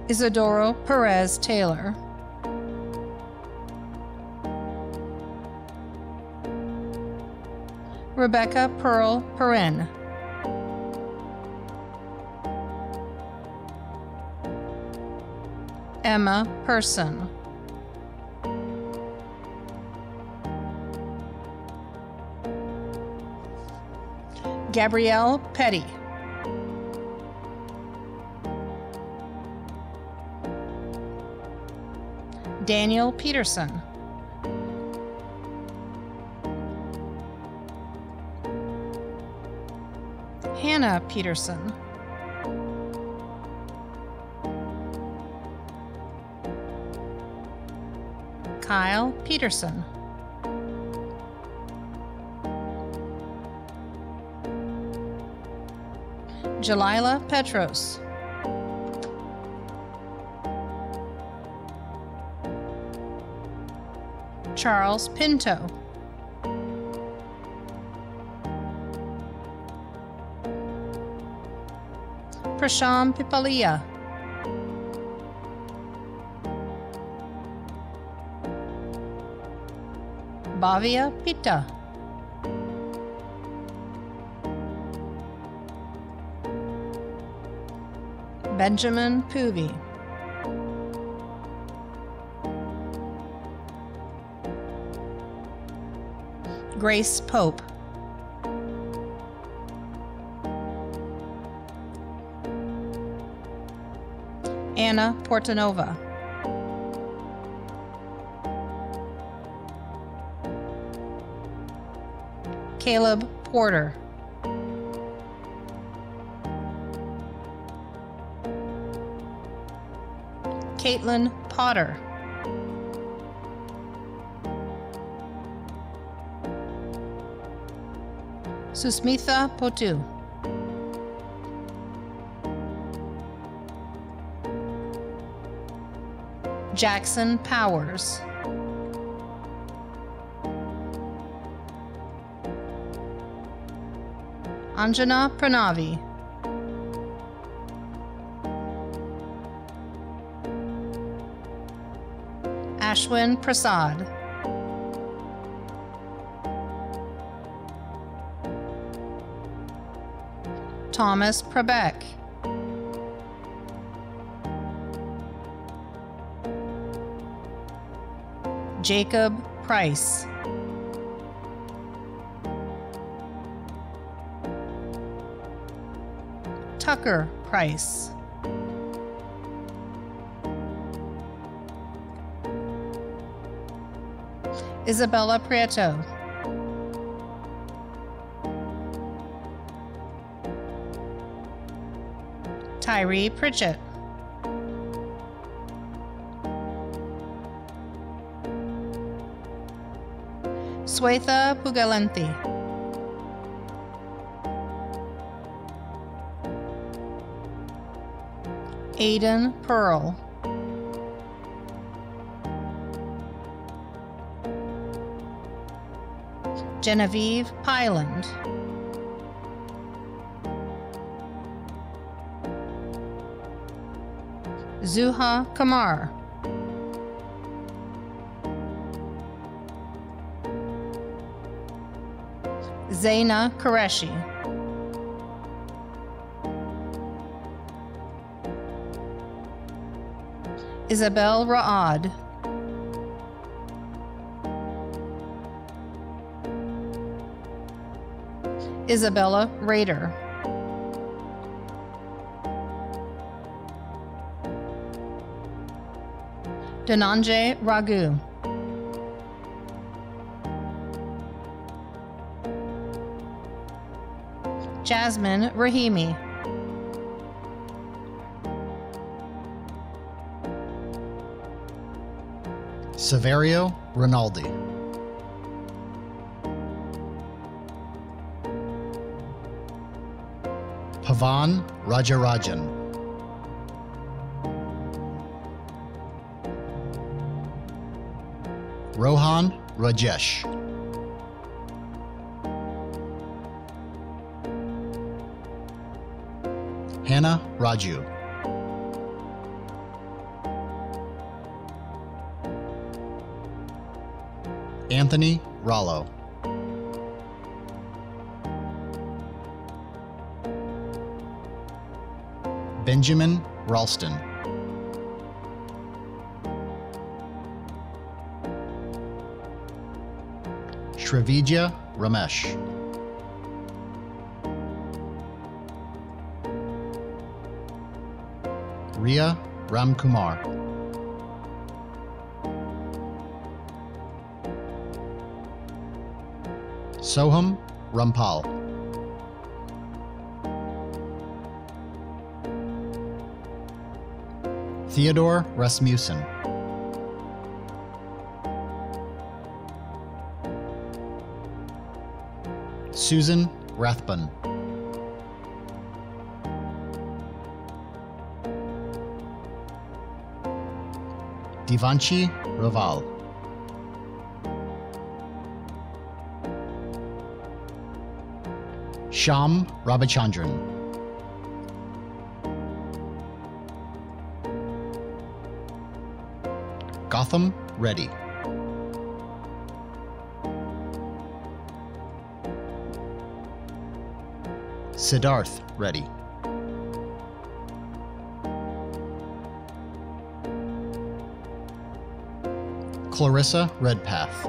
Isidoro Perez Taylor. Rebecca Pearl Perrin. Emma Person. Gabrielle Petty. Daniel Peterson. Hannah Peterson. Kyle Peterson. Jalila Petros. Charles Pinto. Prasham Pipalia. Bhavya Pitta. Benjamin Puvi. Grace Pope. Anna Portanova. Caleb Porter. Caitlin Potter. Susmitha Potu. Jackson Powers. Anjana Pranavi. Ashwin Prasad. Thomas Prebeck. Jacob Price. Tucker Price. Isabella Prieto. Tyree Pritchett. Swetha Pugalanthi. Aiden Pearl. Genevieve Pyland. Zuha Qamar. Zaina Qureshi. Isabel Raad. Isabella Rader. Dhananjay Raghu. Jasmine Rahimi. Severio Rinaldi. Pavan Rajarajan. Rohan Rajesh. Hannah Raju. Anthony Rollo. Benjamin Ralston. Shrivijia Ramesh. Ria Ramkumar. Soham Rampal. Theodore Rasmussen. Susan Rathbun. Divanchi Raval. Sham Ravichandran. Gotham Reddy. Siddharth Reddy. Clarissa Redpath.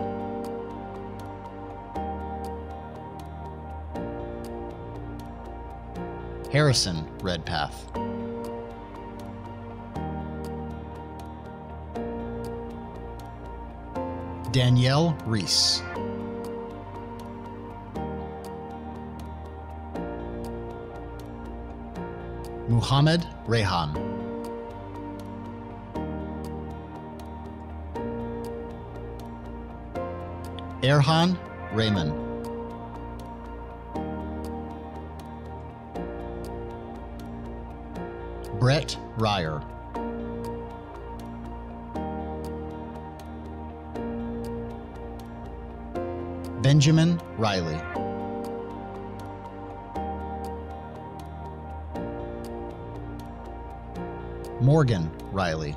Harrison Redpath. Danielle Reese. Muhammad Rehan. Erhan Raymond. Brett Ryer. Benjamin Riley. Morgan Riley.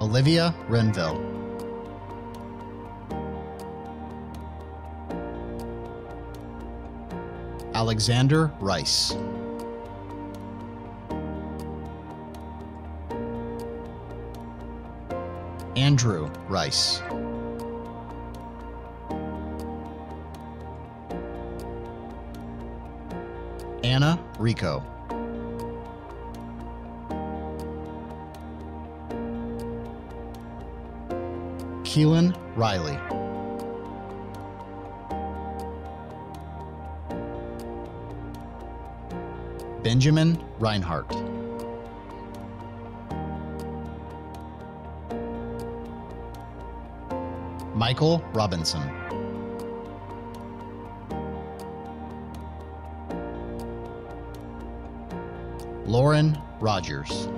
Olivia Renville. Alexander Rice. Andrew Rice. Anna Rico. Keelan Riley. Benjamin Reinhardt. Michael Robinson. Lauren Rogers.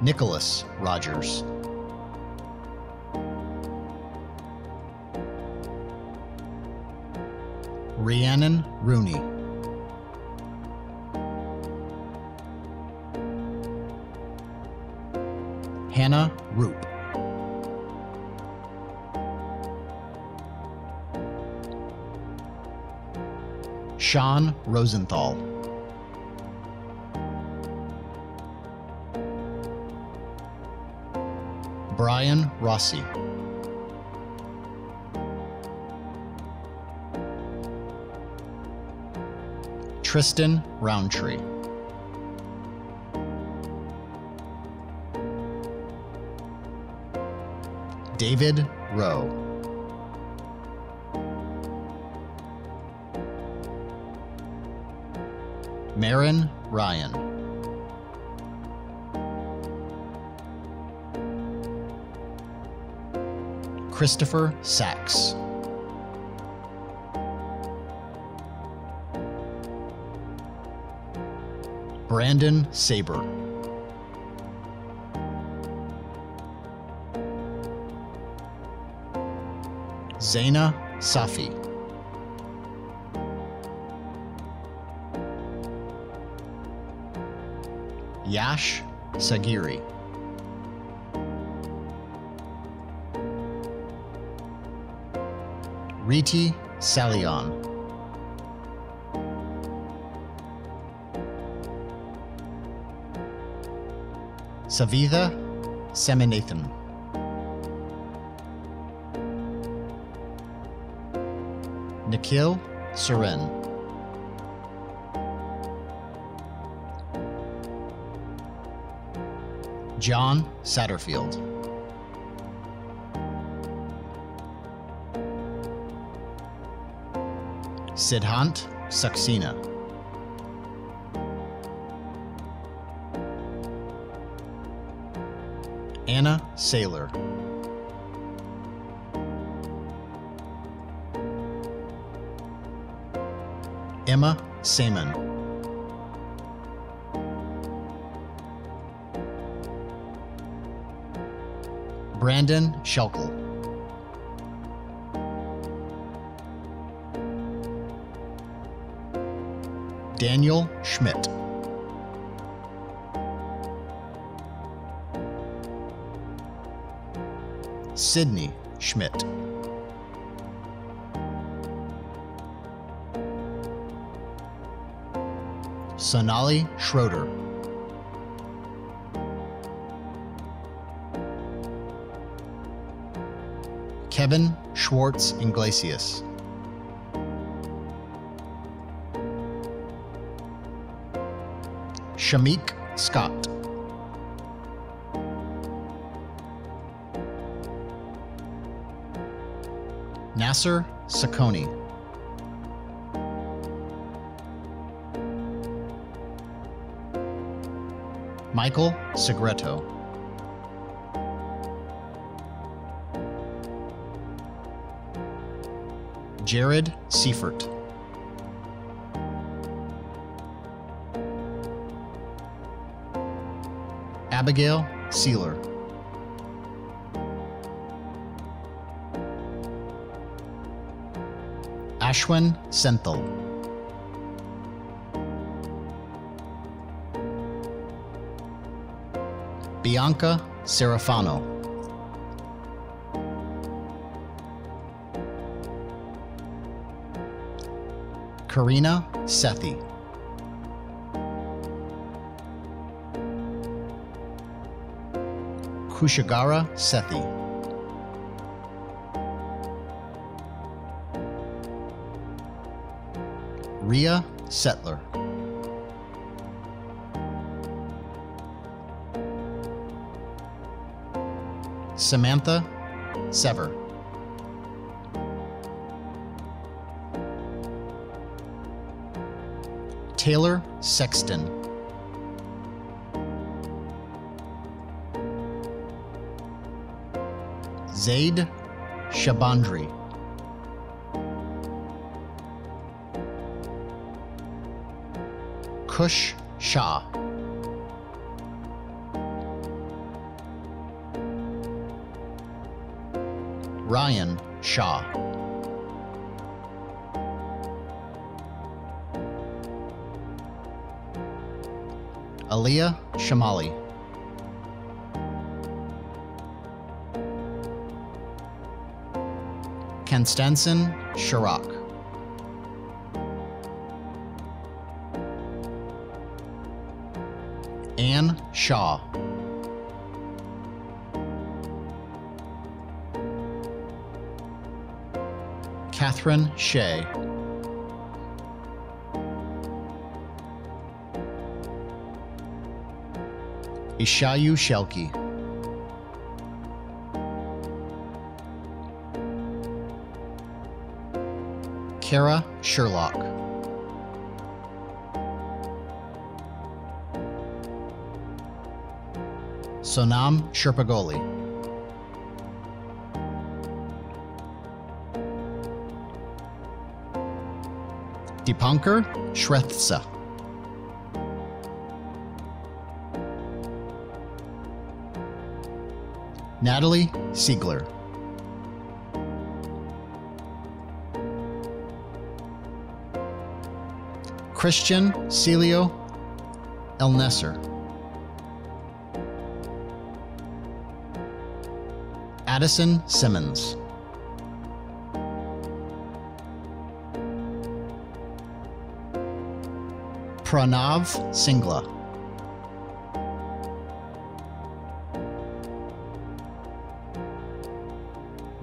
Nicholas Rogers. Rhiannon Rooney. Sean Rosenthal. Brian Rossi. Tristan Roundtree. David Rowe. Marin Ryan. Christopher Sachs. Brandon Saber. Zaina Safi. Yash Sagiri. Riti Salion. Savitha Seminathan. Nikhil Suren. John Satterfield. Siddhant Saxena. Anna Saylor. Emma Seaman. Brandon Schelkel. Daniel Schmidt. Sydney Schmidt. Sonali Schroeder. Kevin Schwartz Iglesias. Shamik Scott. Nasser Sacconi. Michael Segreto. Jared Seifert. Abigail Seiler. Ashwin Senthil. Bianca Serafano. Karina Sethi. Kushagara Sethi. Ria Settler. Samantha Sever. Taylor Sexton. Zaid Shabandri. Kush Shah. Ryan Shaw. Aliyah Shamali. Constantin Shirak. Anne Shaw. Catherine Shea. Ishayu Shelky. Kara Sherlock. Sonam Sherpagoli. Dipankar Shrestha. Natalie Siegler. Christian Celio El Nesser. Addison Simmons. Pranav Singla.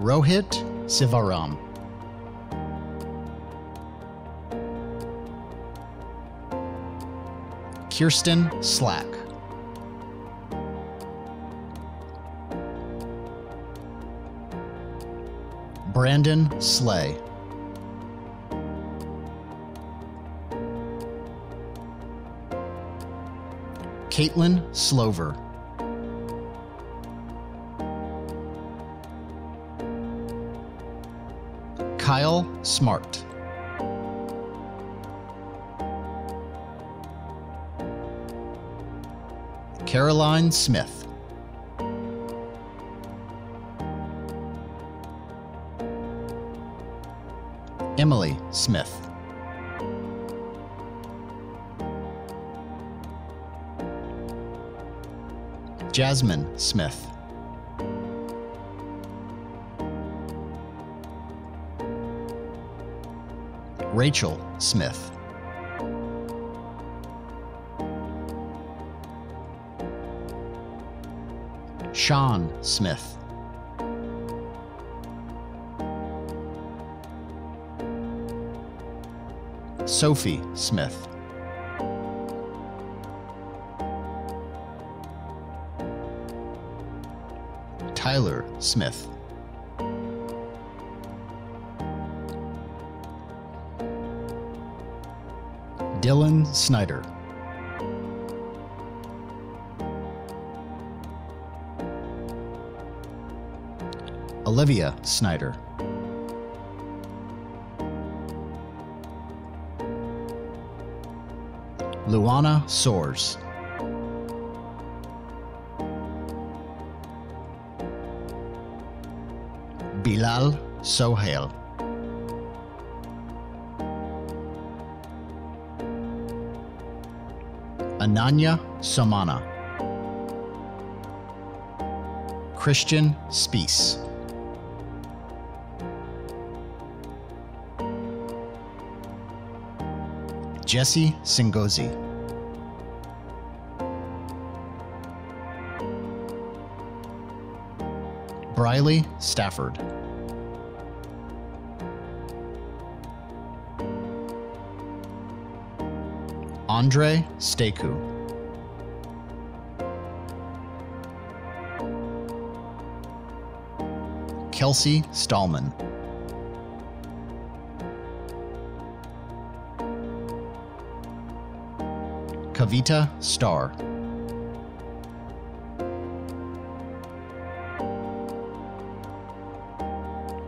Rohit Sivaram. Kirsten Slack. Brandon Slay. Caitlin Slover. Kyle Smart. Caroline Smith. Emily Smith. Jasmine Smith. Rachel Smith. Sean Smith. Sophie Smith. Tyler Smith. Snyder. Olivia Snyder. Luana Soares. Bilal Sohail. Ananya Somana. Christian Spees. Jesse Singozi. Briley Stafford. Andre Steku. Kelsey Stallman. Kavita Starr.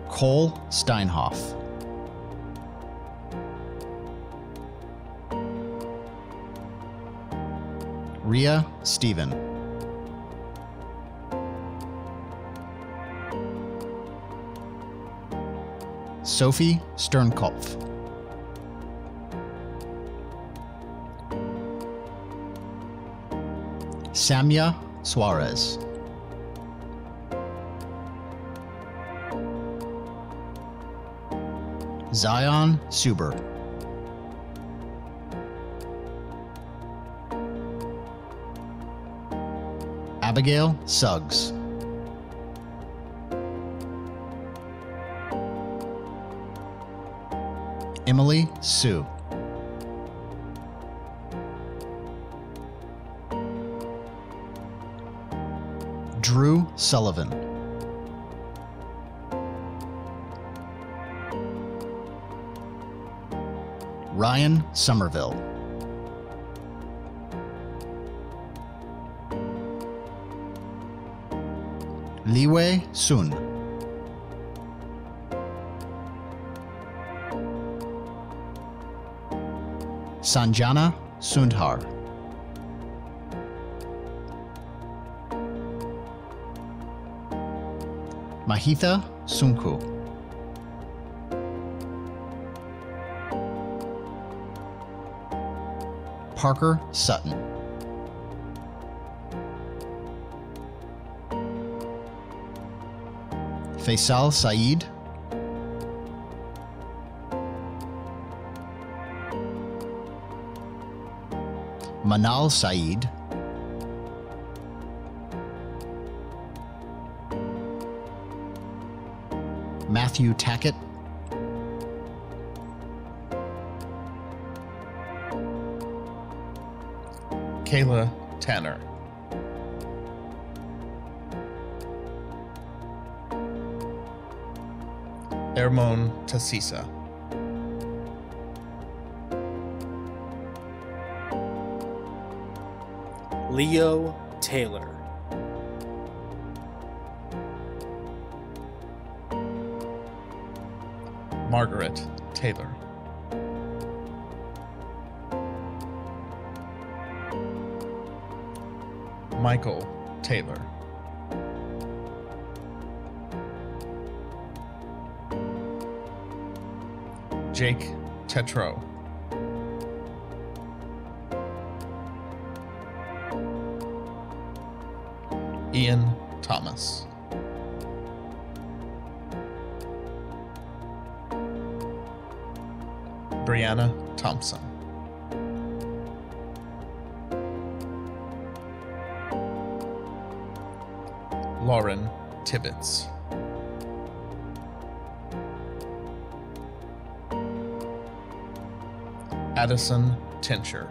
Cole Steinhoff. Ria Stephen. Sophie Sternkopf. Samia Suarez. Zion Suber. Abigail Suggs. Emily Sue. Drew Sullivan. Ryan Summerville. Liwei Sun. Sanjana Sundhar. Mahitha Sunku. Parker Sutton. Faisal Saeed. Manal Saeed. Matthew Tackett. Kayla Tanner. Ermon Tassisa. Leo Taylor. Margaret Taylor. Michael Taylor. Jake Tetro. Ian Thomas. Brianna Thompson. Lauren Tibbetts. Addison Tincher.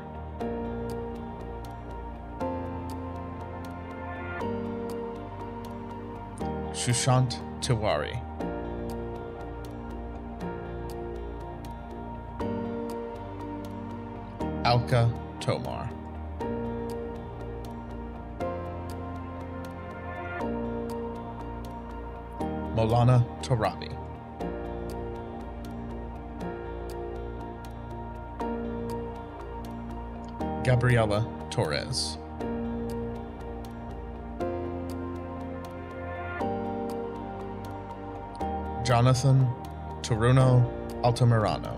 Shushant Tiwari. Alka Tomar. Molana Torabi. Gabriela Torres. Jonathan Toruno Altamirano.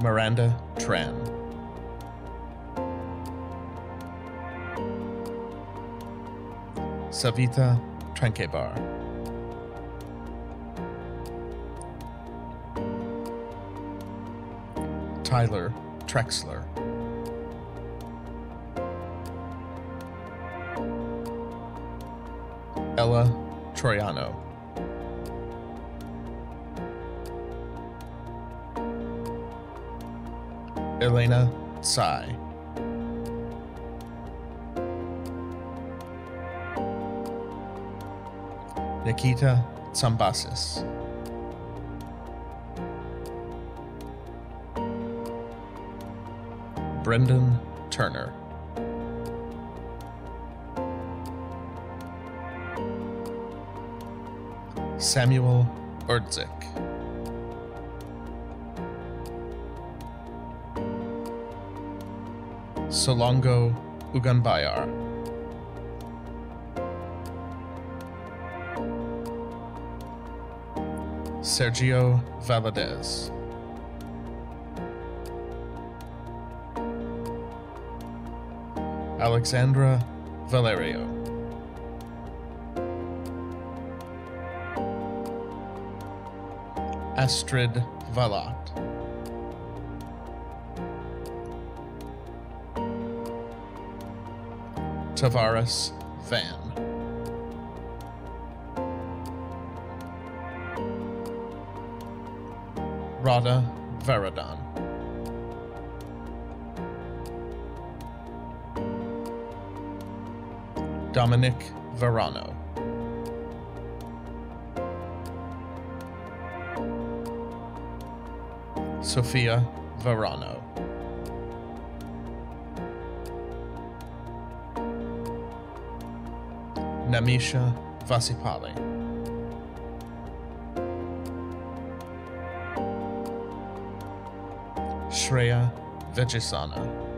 Miranda Tran. Savita Trankebar. Tyler Trexler. Ella Troiano. Elena Tsai. Nikita Tsambasis. Brendan Turner. Samuel Erdzik. Solongo Uganbayar. Sergio Valadez. Alexandra Valerio. Astrid Valat. Tavares Van. Rada Varadon. Dominic Verano. Sophia Verano. Namisha Vasipali. Shreya Vejasana.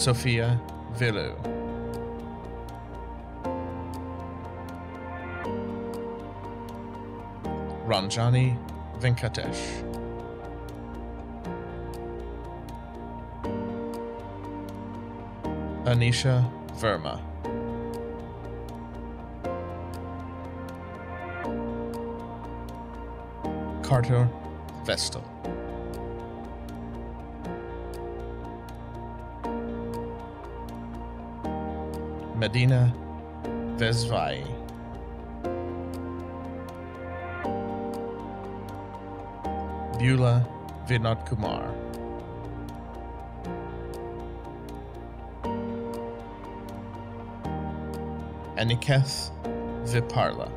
Sophia Vilu. Ranjani Venkatesh. Anisha Verma. Carter Vestal. Adina Vesvai. Beulah Vinod Kumar. Aniketh Viparla.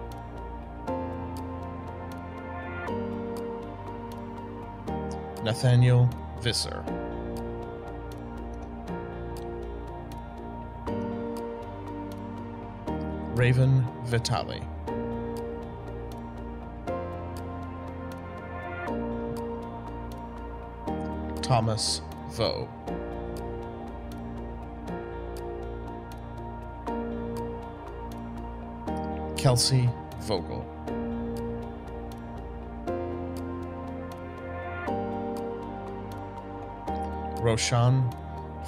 Nathaniel Visser. Raven Vitali. Thomas Vo. Kelsey Vogel. Roshan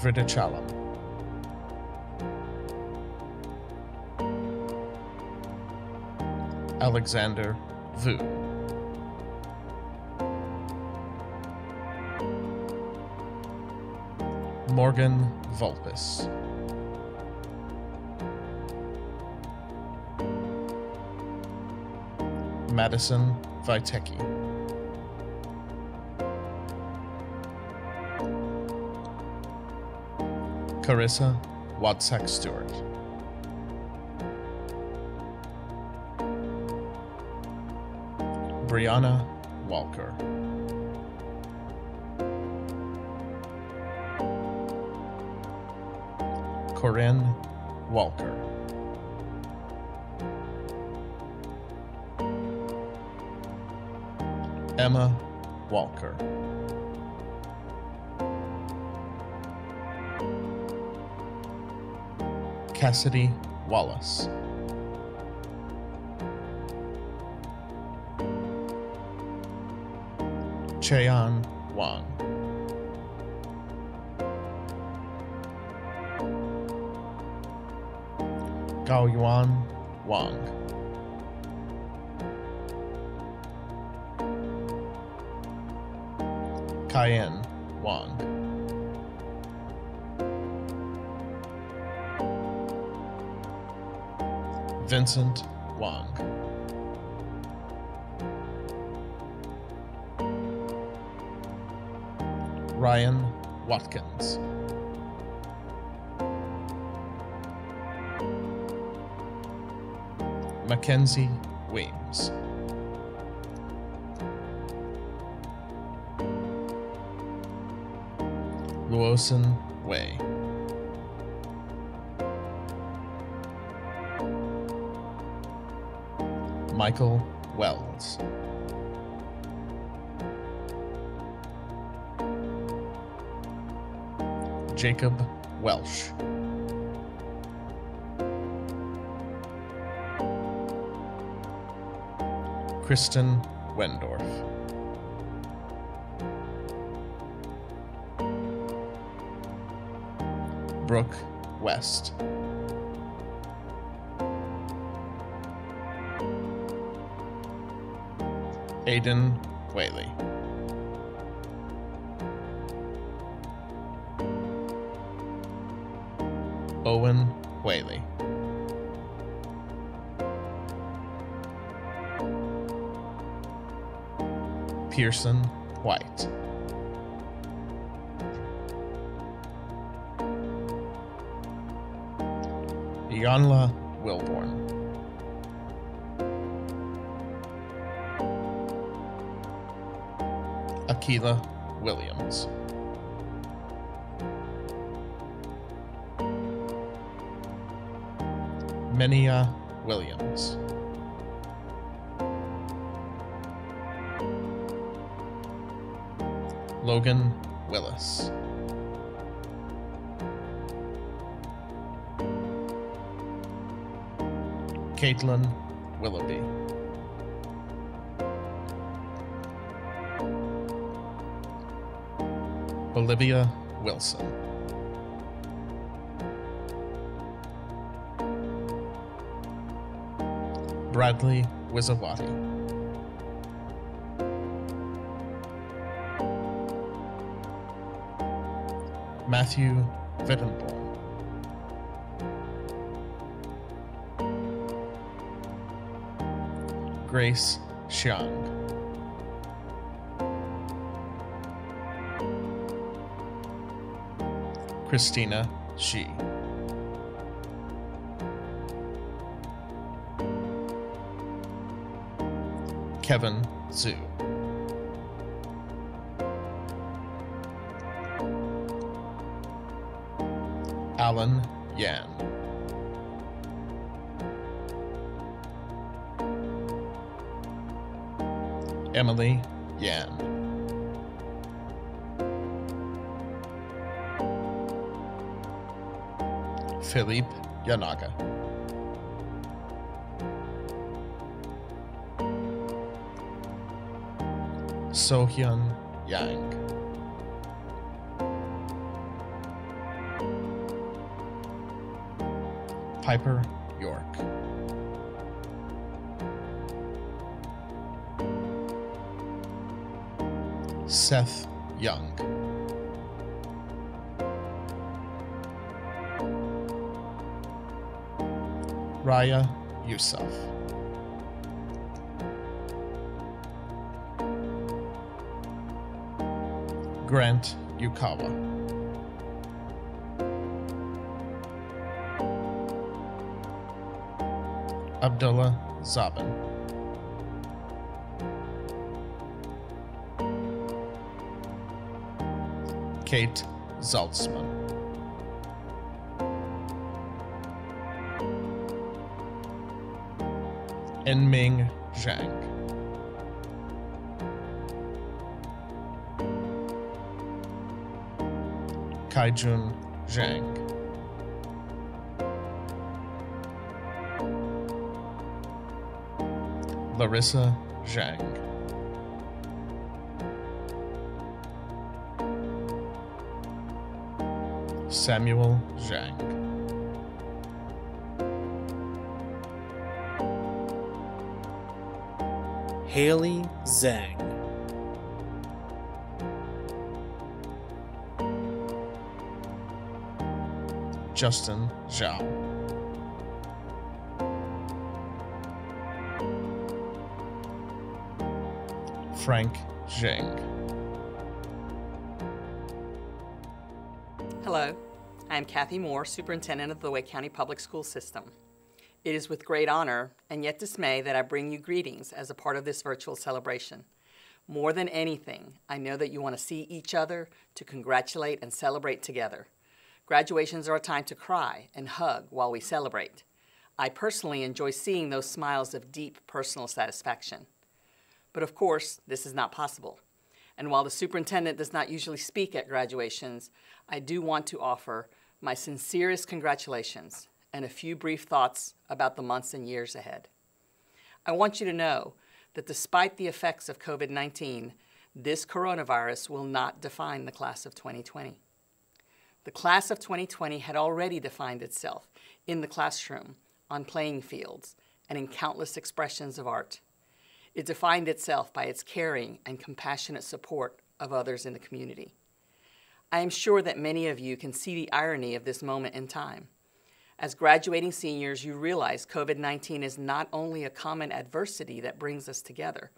Vridachalam. Alexander Vu. Morgan Vulpes. Madison Vitecki. Carissa Wadsack Stewart. Brianna Walker. Corinne Walker. Emma Walker. Cassidy Wallace. Cheon Wang. Gao Yuan Wang. Cayenne Wang. Vincent Wang. Ryan Watkins. Mackenzie Weems. Luosen Wei. Michael Wells. Jacob Welsh. Kristen Wendorf. Brooke West. Aidan Whaley. Pearson White. Ianla Wilborn. Akila Williams. Menia Williams. Logan Willis. Caitlin Willoughby. Olivia Wilson. Bradley Wizawati. Matthew Redenborn. Grace Xiang. Christina Shi. Kevin Zhu. Yan. Emily Yan. Philippe Yanaga. Sohyun Yang. Piper York. Seth Young. Raya Yusuf. Grant Yukawa. Abdullah Zabin. Kate Zaltzman. Enming Zhang. Kaijun Zhang. Larissa Zhang. Samuel Zhang. Haley Zhang. Justin Zhao. Frank Zheng. Hello, I am Cathy Moore, Superintendent of the Wake County Public School System. It is with great honor and yet dismay that I bring you greetings as a part of this virtual celebration. More than anything, I know that you want to see each other, to congratulate and celebrate together. Graduations are a time to cry and hug while we celebrate. I personally enjoy seeing those smiles of deep personal satisfaction. But of course, this is not possible. And while the superintendent does not usually speak at graduations, I do want to offer my sincerest congratulations and a few brief thoughts about the months and years ahead. I want you to know that despite the effects of COVID 19, this coronavirus will not define the class of 2020. The class of 2020 had already defined itself in the classroom, on playing fields, and in countless expressions of art. It defined itself by its caring and compassionate support of others in the community. I am sure that many of you can see the irony of this moment in time. As graduating seniors, you realize COVID 19 is not only a common adversity that brings us together,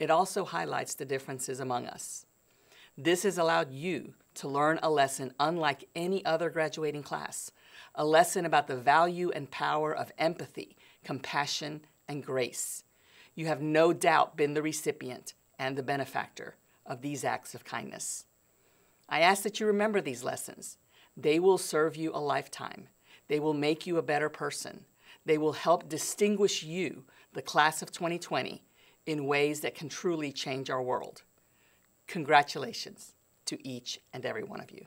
it also highlights the differences among us. This has allowed you to learn a lesson unlike any other graduating class, a lesson about the value and power of empathy, compassion, and grace. You have no doubt been the recipient and the benefactor of these acts of kindness. I ask that you remember these lessons. They will serve you a lifetime. They will make you a better person. They will help distinguish you, the class of 2020, in ways that can truly change our world. Congratulations to each and every one of you.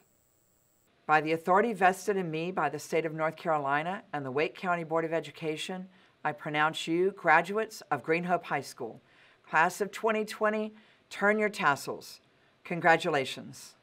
By the authority vested in me by the state of North Carolina and the Wake County Board of Education, I pronounce you graduates of Green Hope High School. Class of 2020, turn your tassels. Congratulations.